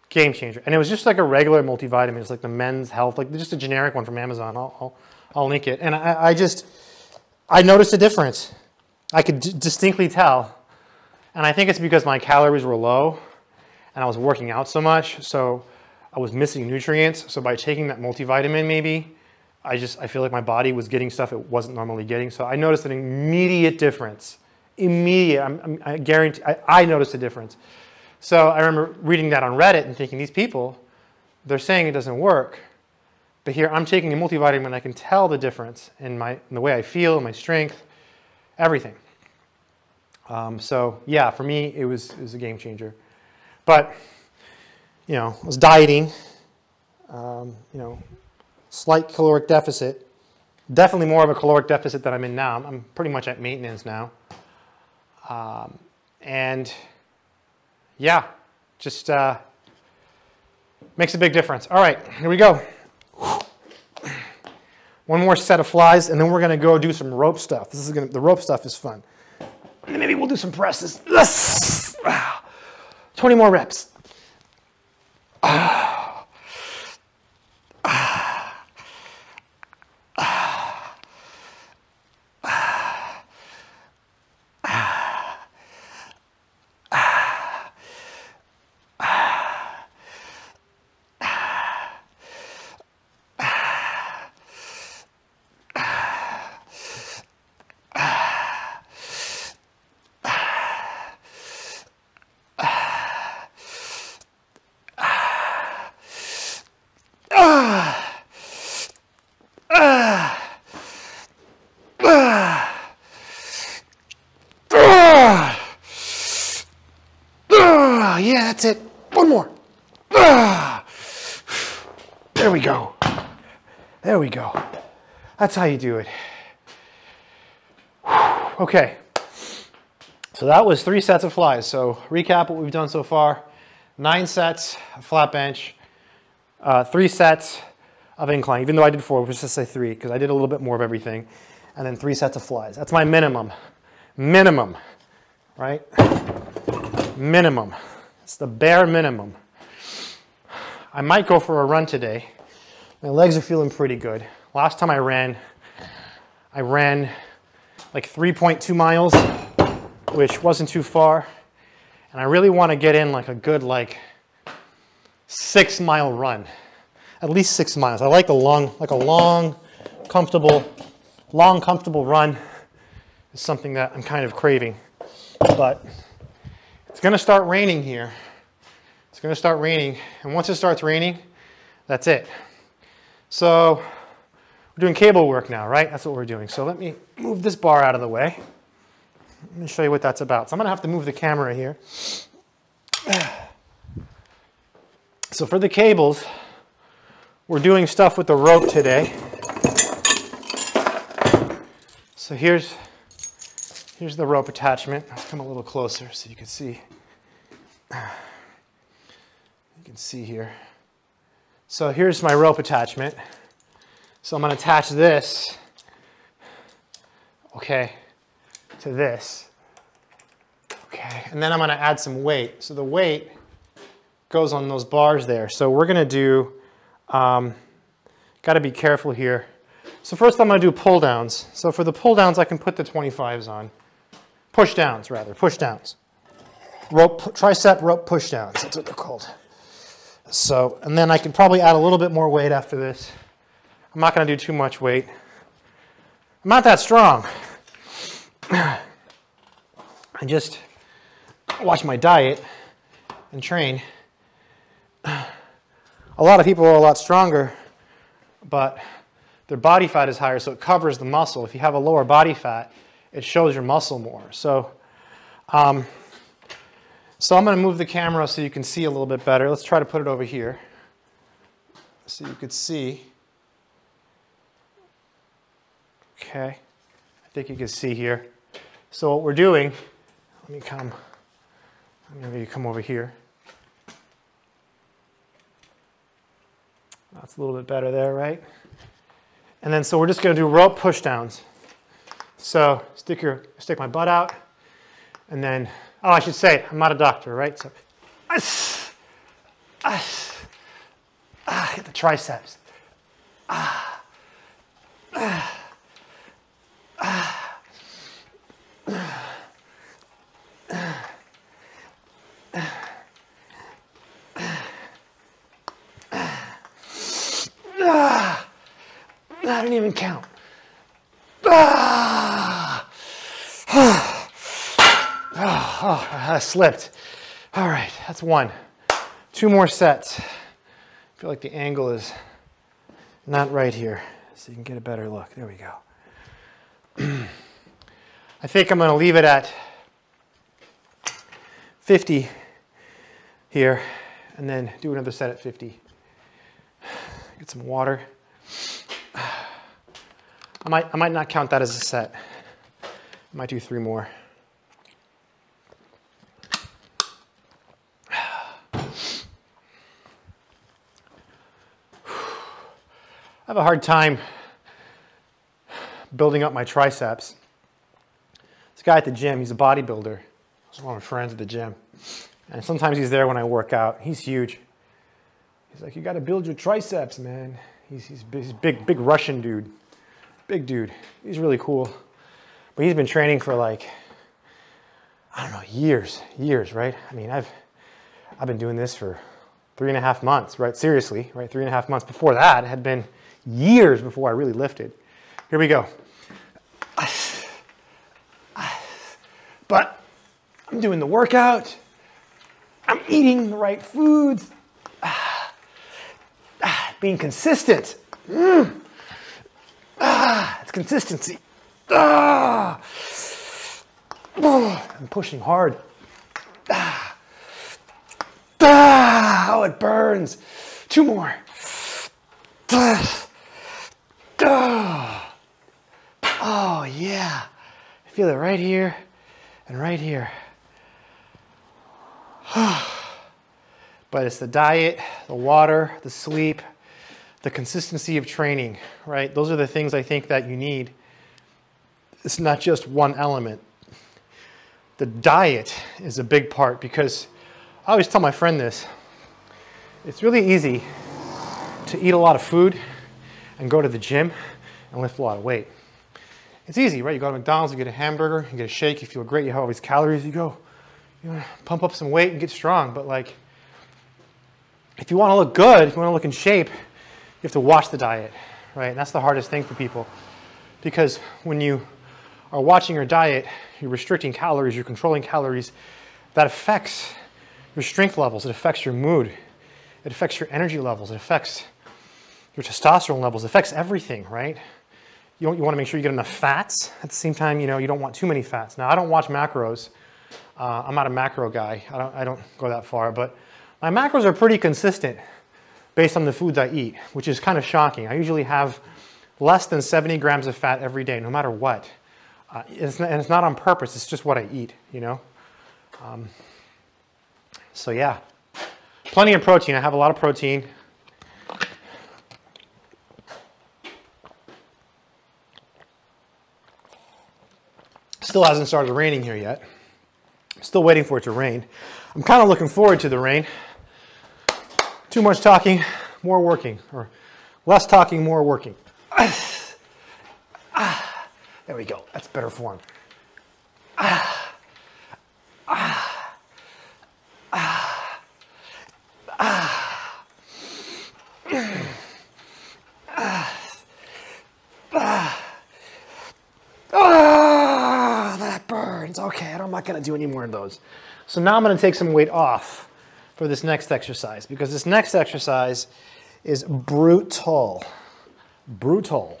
Speaker 2: game changer. And it was just like a regular multivitamin. It's like the Men's Health, like just a generic one from Amazon. I'll, I'll, I'll link it. And I, I, just, I noticed a difference. I could distinctly tell. And I think it's because my calories were low and I was working out so much. So I was missing nutrients. So by taking that multivitamin, maybe, I just, I feel like my body was getting stuff it wasn't normally getting. So I noticed an immediate difference. Immediate, I'm, I'm, i guarantee, I, I noticed a difference. So I remember reading that on Reddit and thinking, these people, they're saying it doesn't work. But here I'm taking a multivitamin, and I can tell the difference in, my, in the way I feel, my strength, everything. Um, so yeah, for me, it was, it was a game changer. But, you know, I was dieting, um, you know, slight caloric deficit, definitely more of a caloric deficit than I'm in now. I'm pretty much at maintenance now. Um, and yeah, just uh, makes a big difference. All right, here we go. One more set of flies, and then we're gonna go do some rope stuff. This is gonna, the rope stuff is fun. And maybe we'll do some presses. 20 more reps. That's how you do it. Okay. So that was three sets of flies. So recap what we've done so far. Nine sets of flat bench, uh, three sets of incline, even though I did four, which is just say three, because I did a little bit more of everything, and then three sets of flies. That's my minimum. Minimum, right? Minimum. It's the bare minimum. I might go for a run today. My legs are feeling pretty good. Last time I ran, I ran like 3.2 miles, which wasn't too far. And I really want to get in like a good like six mile run, at least six miles. I like a long, like a long, comfortable, long, comfortable run is something that I'm kind of craving. But it's going to start raining here. It's going to start raining. And once it starts raining, that's it. So we're doing cable work now, right? That's what we're doing. So let me move this bar out of the way. Let me show you what that's about. So I'm to have to move the camera here. So for the cables, we're doing stuff with the rope today. So here's, here's the rope attachment. Let's come a little closer so you can see. You can see here. So here's my rope attachment. So I'm to attach this, okay, to this. Okay, and then I'm going to add some weight. So the weight goes on those bars there. So we're going to do, um, got to be careful here. So first I'm to do pull downs. So for the pull downs, I can put the 25s on. Push downs, rather, push downs. Rope, tricep rope push downs, that's what they're called. So, and then I can probably add a little bit more weight after this. I'm not going to do too much weight. I'm not that strong. I just watch my diet and train. A lot of people are a lot stronger, but their body fat is higher, so it covers the muscle. If you have a lower body fat, it shows your muscle more. So, um, so I'm going to move the camera so you can see a little bit better. Let's try to put it over here so you could see. Okay, I think you can see here. So what we're doing, let me come, maybe come over here. That's a little bit better there, right? And then so we're just going to do rope push downs. So stick your stick my butt out, and then oh I should say I'm not a doctor, right? So ah, ah, hit the triceps. Ah, ah, I didn't even count. Ah, ah, oh, I slipped. All right, that's one. Two more sets. I feel like the angle is not right here, so you can get a better look. There we go. I think I'm going to leave it at 50 here and then do another set at 50. Get some water. I might, I might not count that as a set. I might do three more. I have a hard time building up my triceps. Guy at the gym, he's a bodybuilder. He's one of my friends at the gym. And sometimes he's there when I work out. He's huge. He's like, you got to build your triceps, man. He's, he's, he's big, big Russian dude. Big dude. He's really cool. But he's been training for like, I don't know, years, years, right? I mean, I've, I've been doing this for three and a half months, right? Seriously, right? Three and a half months. Before that, it had been years before I really lifted. Here we go. But I'm doing the workout. I'm eating the right foods. Being consistent. Mm. Ah, it's consistency. Ah. Oh, I'm pushing hard. Ah. it burns. Two more. Oh, yeah. I feel it right here and right here. but it's the diet, the water, the sleep, the consistency of training, right? Those are the things I think that you need. It's not just one element. The diet is a big part because I always tell my friend this. It's really easy to eat a lot of food and go to the gym and lift a lot of weight. It's easy, right? You go to McDonald's, you get a hamburger, you get a shake, you feel great, you have all these calories, you go, you want to pump up some weight and get strong. But like, if you want to look good, if you want to look in shape, you have to watch the diet, right? And that's the hardest thing for people because when you are watching your diet, you're restricting calories, you're controlling calories, that affects your strength levels, it affects your mood, it affects your energy levels, it affects your testosterone levels, it affects everything, right? You, you want to make sure you get enough fats. At the same time, you know, you don't want too many fats. Now, I don't watch macros. Uh, I'm not a macro guy. I don't, I don't go that far, but my macros are pretty consistent based on the foods I eat, which is kind of shocking. I usually have less than 70 grams of fat every day, no matter what. Uh, it's not, and it's not on purpose, it's just what I eat, you know? Um, so yeah, plenty of protein. I have a lot of protein. Still hasn't started raining here yet. Still waiting for it to rain. I'm kind of looking forward to the rain. Too much talking, more working, or less talking, more working. Ah, there we go. That's better form. Ah, that burns. Okay, I'm not gonna do any more of those. So now I'm gonna take some weight off for this next exercise because this next exercise is brutal. Brutal.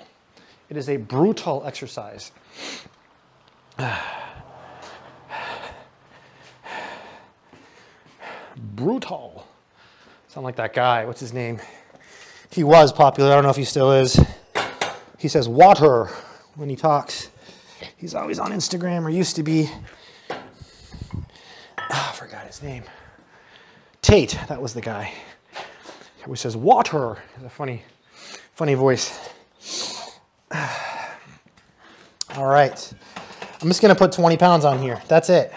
Speaker 2: It is a brutal exercise. brutal. Sound like that guy. What's his name? He was popular. I don't know if he still is. He says water when he talks. He's always on Instagram or used to be. Forgot his name. Tate, that was the guy. He says water. It's a funny, funny voice. All right. I'm just going to put 20 pounds on here. That's it.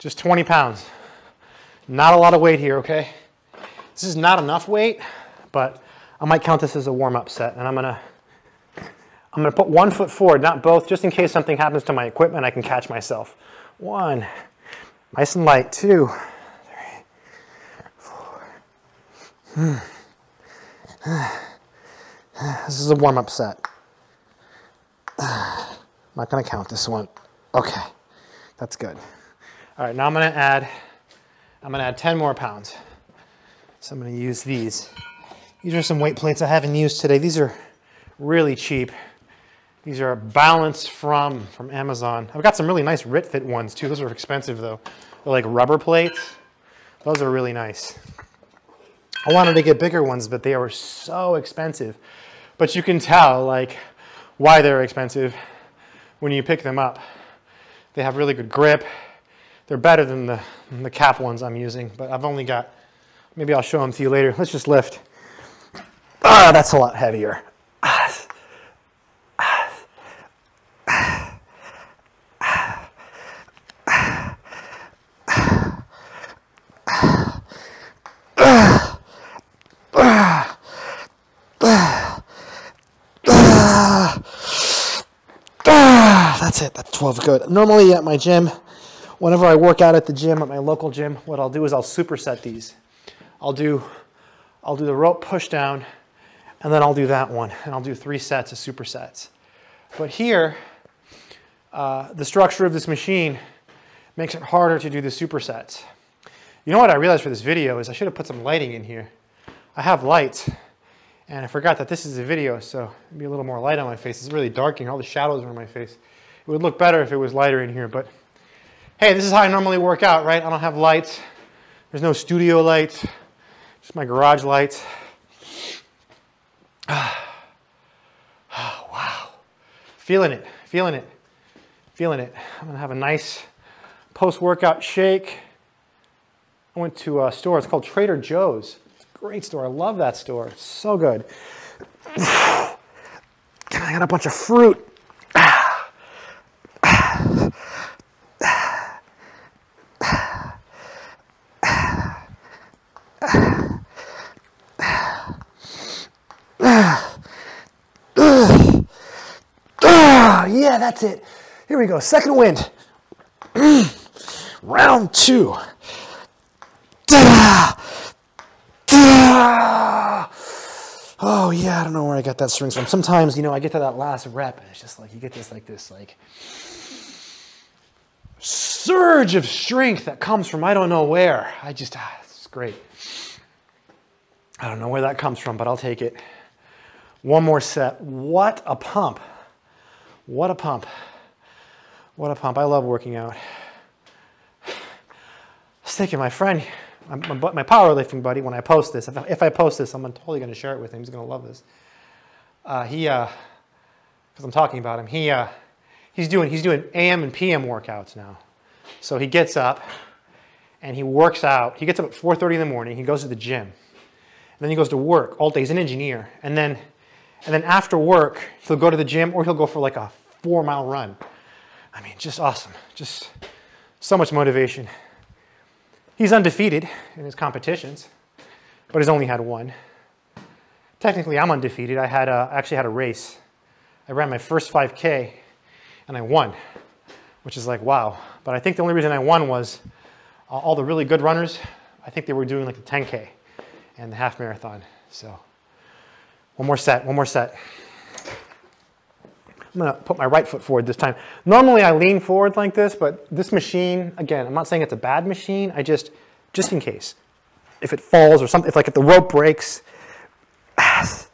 Speaker 2: Just 20 pounds. Not a lot of weight here, okay? This is not enough weight, but I might count this as a warm-up set. And I'm to I'm to put one foot forward, not both, just in case something happens to my equipment, I can catch myself. One, nice and light. Hmm. This is a warm-up set. I'm not to count this one. Okay, that's good. All right, now I'm to add, I'm to add 10 more pounds. So I'm to use these. These are some weight plates I haven't used today. These are really cheap. These are BalanceFrom, from Amazon. I've got some really nice RitFit ones too. Those are expensive though. They're like rubber plates. Those are really nice. I wanted to get bigger ones, but they were so expensive. But you can tell like why they're expensive when you pick them up. They have really good grip. They're better than the, than the cap ones I'm using, but I've only got, maybe I'll show them to you later. Let's just lift. Ah, that's a lot heavier. That's 12 good. Normally at my gym, whenever I work out at the gym, at my local gym, what I'll do is I'll superset these. I'll do, I'll do the rope push down, and then I'll do that one, and I'll do three sets of supersets. But here, uh, the structure of this machine makes it harder to do the supersets. You know what I realized for this video is I should have put some lighting in here. I have lights, and I forgot that this is a video, so be a little more light on my face. It's really dark and all the shadows are on my face. It would look better if it was lighter in here, but hey, this is how I normally work out, right? I don't have lights. There's no studio lights. Just my garage lights. Ah. Oh, wow. Feeling it, feeling it, feeling it. I'm gonna have a nice post-workout shake. I went to a store, it's called Trader Joe's. Great store, I love that store, it's so good. I got a bunch of fruit. Ah, yeah, that's it. Here we go. Second wind. Round two. Da, da. Oh yeah, I don't know where I got that strength from. Sometimes, you know, I get to that last rep and it's just like you get this like this like surge of strength that comes from I don't know where. I just ah, it's great. I don't know where that comes from, but I'll take it. One more set. What a pump. What a pump. What a pump. I love working out. I was thinking, my friend, my, my, powerlifting buddy, when I post this, if I, if I post this, I'm totally going to share it with him. He's going to love this. Uh, he, because uh, I'm talking about him, he, uh, he's, doing, he's doing AM and PM workouts now. So he gets up and he works out. He gets up at 4.30 in the morning. He goes to the gym. And then he goes to work all day. He's an engineer. And then and then after work, he'll go to the gym or he'll go for like a four mile run. I mean, just awesome. Just so much motivation. He's undefeated in his competitions, but he's only had one. Technically, I'm undefeated. I had actually had a race. I ran my first 5K and I won, which is like, wow. But I think the only reason I won was uh, all the really good runners, I think they were doing like the 10K and the half marathon. So one more set, one more set. I'm gonna put my right foot forward this time. Normally I lean forward like this, but this machine, again, I'm not saying it's a bad machine, I just, just in case. If it falls or something, if like if the rope breaks, it's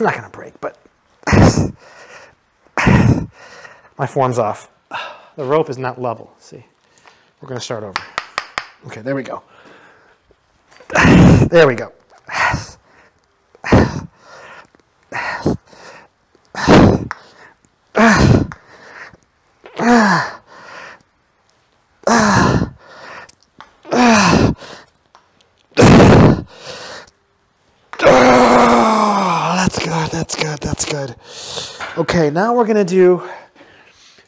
Speaker 2: not gonna break, but my form's off. The rope is not level, see. We're gonna start over. Okay, there we go. There we go. That's good, that's good. That's good. Okay, now we're gonna do,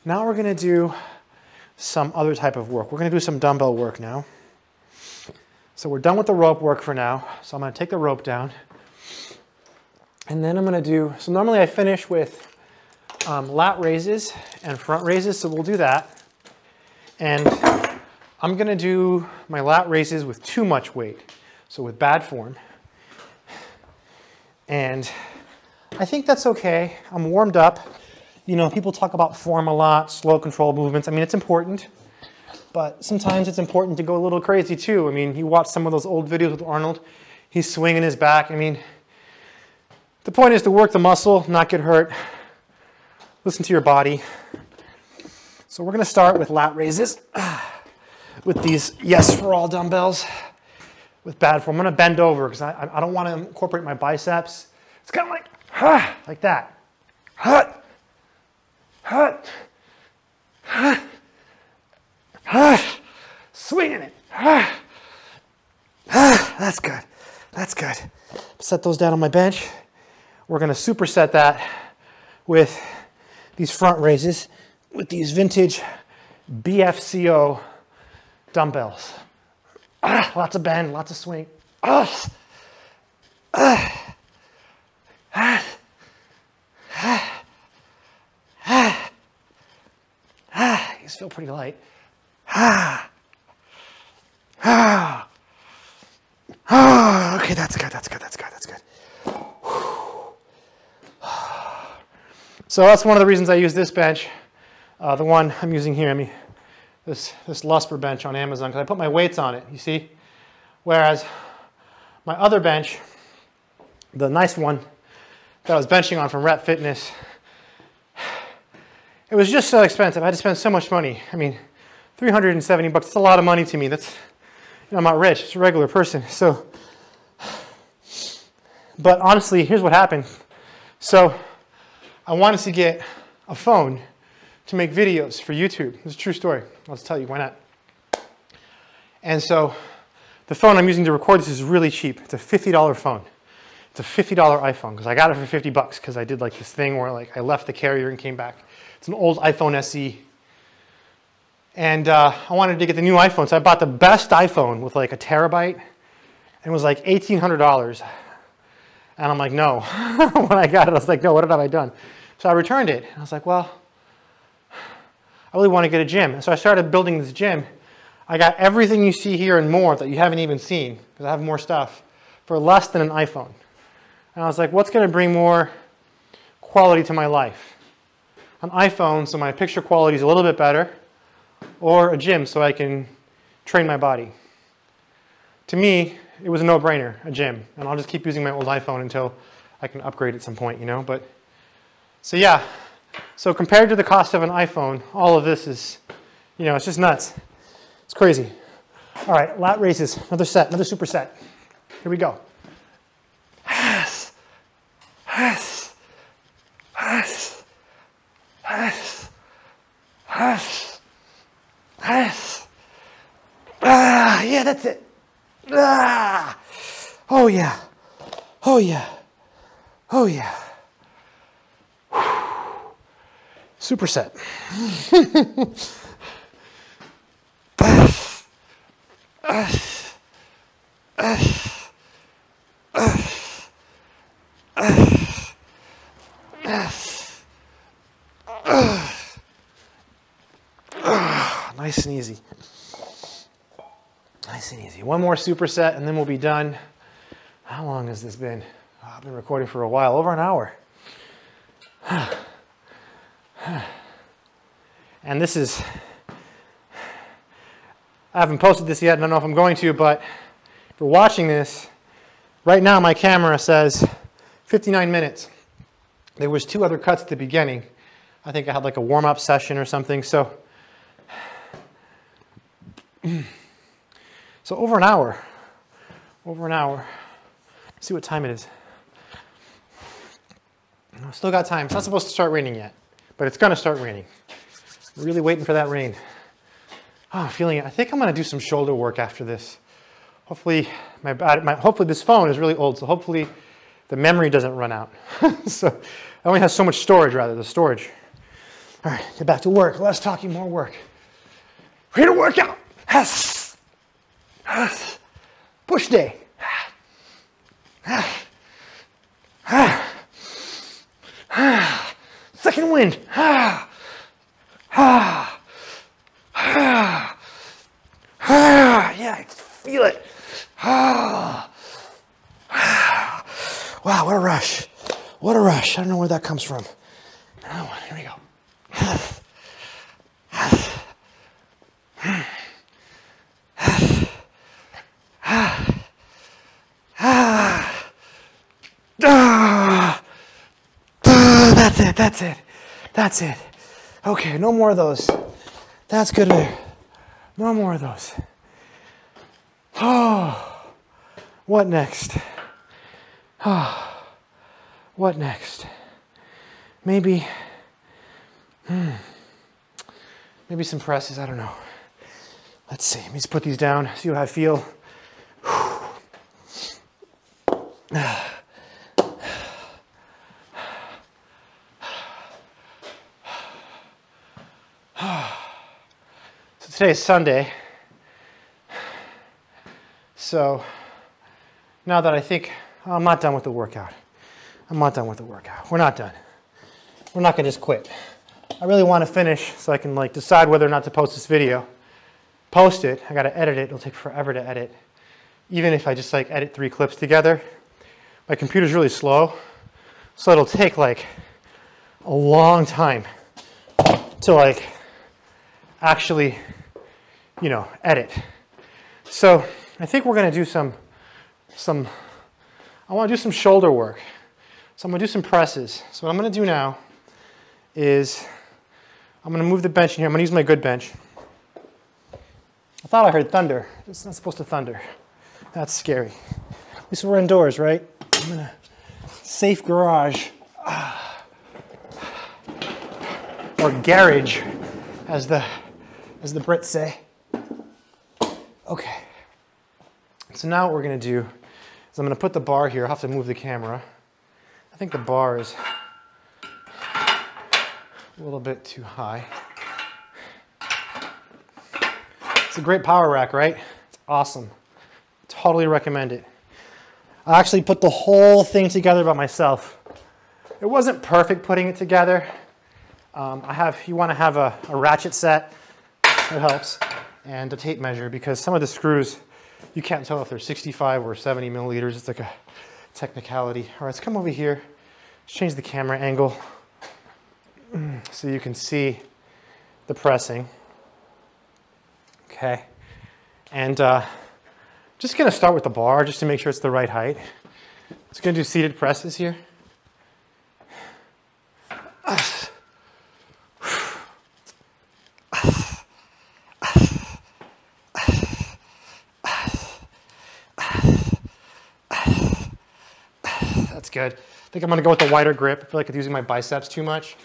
Speaker 2: now we're gonna do some other type of work. We're gonna do some dumbbell work now. So we're done with the rope work for now. So I'm gonna take the rope down. And then I'm gonna do, so normally I finish with um, lat raises and front raises, so we'll do that. And I'm gonna do my lat raises with too much weight, so with bad form. And I think that's okay. I'm warmed up. You know, people talk about form a lot, slow control movements. I mean, it's important, but sometimes it's important to go a little crazy too. I mean, you watch some of those old videos with Arnold, he's swinging his back. I mean, the point is to work the muscle, not get hurt. Listen to your body. So we're gonna start with lat raises with these Yes for All dumbbells with bad form. I'm gonna bend over because I, I don't wanna incorporate my biceps. It's kind of like ha, like that. Hut, hut, hut. Swinging it. Ha, ha. That's good. That's good. Set those down on my bench. We're going to superset that with these front raises with these vintage BFCO dumbbells. Ah, lots of bend, lots of swing. Ah, ah. Ah, ah, ah, ah. These feel pretty light. Ah, ah, ah. Okay, that's good. That's good. That's good. That's good. So that's one of the reasons I use this bench. Uh, the one I'm using here, I mean, this, this Lusper bench on Amazon, because I put my weights on it, you see? Whereas my other bench, the nice one, that I was benching on from Rep Fitness. It was just so expensive. I had to spend so much money. I mean, 370 bucks, it's a lot of money to me. That's, you know, I'm not rich, it's a regular person. So But honestly, here's what happened. So I wanted to get a phone to make videos for YouTube. It's a true story. I'll tell you why not. And so the phone I'm using to record this is really cheap. It's a $50 phone. It's a $50 iPhone because I got it for 50 bucks because I did like this thing where like I left the carrier and came back. It's an old iPhone SE. And uh, I wanted to get the new iPhone, so I bought the best iPhone with like a terabyte. And it was like $1,800. And I'm like, no. when I got it, I was like, no, what have I done? So I returned it. I was like, well, I really want to get a gym. And so I started building this gym. I got everything you see here and more that you haven't even seen, because I have more stuff, for less than an iPhone. And I was like, what's going to bring more quality to my life? An iPhone, so my picture quality is a little bit better, or a gym, so I can train my body. To me, it was a no-brainer, a gym. And I'll just keep using my old iPhone until I can upgrade at some point, you know? But so yeah, so compared to the cost of an iPhone, all of this is, you know, it's just nuts. It's crazy. All right, lat raises, another set, another superset. Here we go. Yes, yes, yes, yes, yes, yes. Ah, yeah, that's it. Ah, oh yeah, oh yeah, oh yeah. Superset. nice and easy. Nice and easy. One more superset and then we'll be done. How long has this been? Oh, I've been recording for a while, over an hour. And this is, I haven't posted this yet, I don't know if I'm going to, but if you're watching this, right now my camera says 59 minutes. There was two other cuts at the beginning. I think I had like a warm-up session or something, so so over an hour, over an hour. Let's see what time it is. Still got time. It's not supposed to start raining yet, but it's gonna start raining. Really waiting for that rain. Oh, feeling it. I think I'm gonna do some shoulder work after this. Hopefully, my, my hopefully this phone is really old, so hopefully the memory doesn't run out. so it only has so much storage rather, the storage. All right, get back to work. Less talking, more work. We're here to work out. Yes. Yes. Push day. Second wind. Ah, ah, ah, yeah, I feel it. Ah, ah. Wow, what a rush. What a rush. I don't know where that comes from. Another one. Here we go. That's it. That's it. That's it. Okay, no more of those. That's good there. No more of those. Oh, what next? Oh, what next? Maybe, hmm, maybe some presses, I don't know. Let's see, let me just put these down, see how I feel. Ah. Today is Sunday. So now that I think oh, I'm not done with the workout, I'm not done with the workout. We're not done. We're not gonna just quit. I really want to finish so I can like decide whether or not to post this video. Post it, I gotta edit it, it'll take forever to edit. Even if I just like edit three clips together. My computer's really slow, so it'll take like a long time to like actually you know, edit. So I think we're going to do some, some, I want to do some shoulder work. So I'm to do some presses. So what I'm going to do now is I'm going to move the bench in here. I'm to use my good bench. I thought I heard thunder. It's not supposed to thunder. That's scary. At least we're indoors, right? I'm to safe garage or garage, as the as the Brits say. Okay. So now what we're gonna do is I'm gonna put the bar here. I'll have to move the camera. I think the bar is a little bit too high. It's a great power rack, right? It's awesome. Totally recommend it. I actually put the whole thing together by myself. It wasn't perfect putting it together. Um, I have, you want to have a, a ratchet set, it helps, and a tape measure because some of the screws, you can't tell if they're 65 or 70 milliliters. It's like a technicality. All right, let's come over here. Let's change the camera angle so you can see the pressing. Okay, and uh, just gonna start with the bar just to make sure it's the right height. It's gonna do seated presses here. That's good. I think I'm gonna go with the wider grip. I feel like I'm using my biceps too much.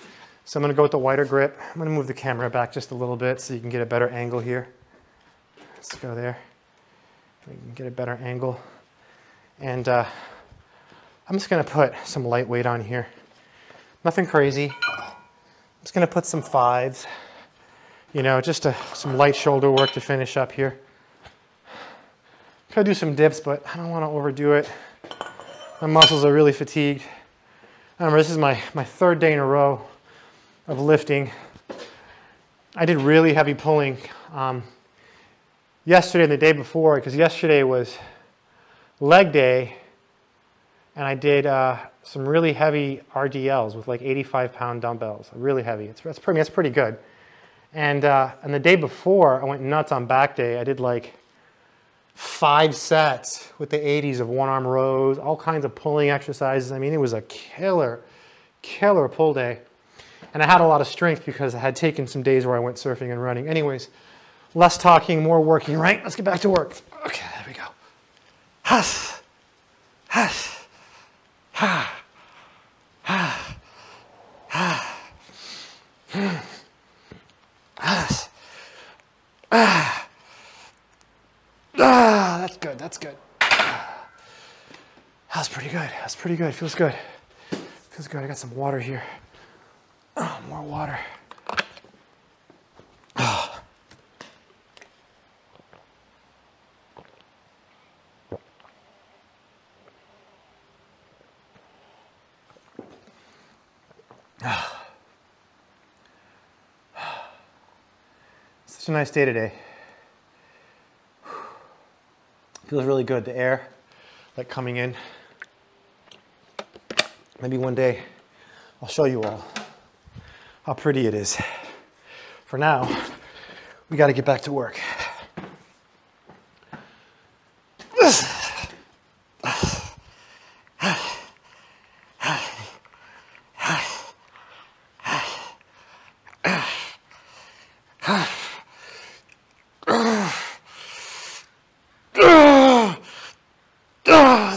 Speaker 2: So I'm gonna go with the wider grip. I'm gonna move the camera back just a little bit so you can get a better angle here. Let's go there. We can get a better angle. And uh, I'm just gonna put some lightweight on here. Nothing crazy. I'm just gonna put some fives. You know, just a, some light shoulder work to finish up here. Could do some dips, but I don't wanna overdo it. My muscles are really fatigued. Remember, this is my, my third day in a row of lifting. I did really heavy pulling um, yesterday and the day before because yesterday was leg day and I did uh, some really heavy RDLs with like 85 pound dumbbells, really heavy. It's, that's, pretty, that's pretty good. And, uh, and the day before, I went nuts on back day. I did like five sets with the 80s of one arm rows, all kinds of pulling exercises. I mean, it was a killer, killer pull day. And I had a lot of strength because I had taken some days where I went surfing and running. Anyways, less talking, more working, right? Let's get back to work. Okay, there we go. Huff, huff, ha, ha, ha, huff, ah. Ah, that's good, that's good. Ah, that's pretty good, that's pretty good, feels good. Feels good, I got some water here. Oh, more water. Oh. Such a nice day today. Feels really good. The air, like coming in. Maybe one day I'll show you all how pretty it is. For now, we got to get back to work.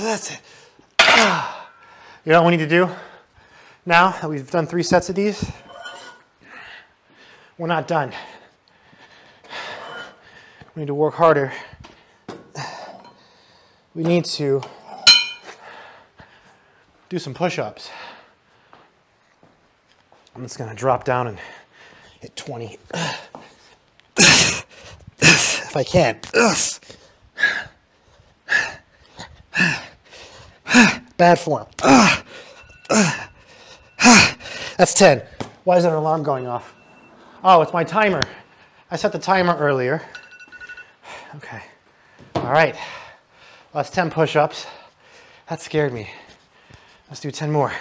Speaker 2: That's it. You know what we need to do now that we've done three sets of these? We're not done. We need to work harder. We need to do some push-ups. I'm just gonna drop down and hit 20. if I can. Bad form. That's 10. Why is that alarm going off? Oh, it's my timer. I set the timer earlier. Okay. All right. Well, that's 10 push-ups. That scared me. Let's do 10 more.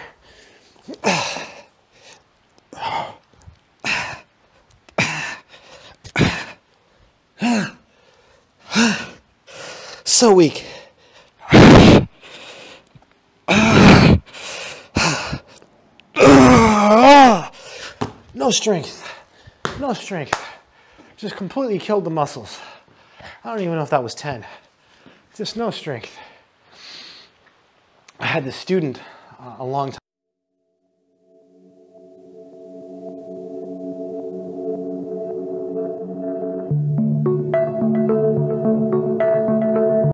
Speaker 2: so weak. No strength. No strength. Just completely killed the muscles. I don't even know if that was 10. Just no strength. I had this student uh, a long time.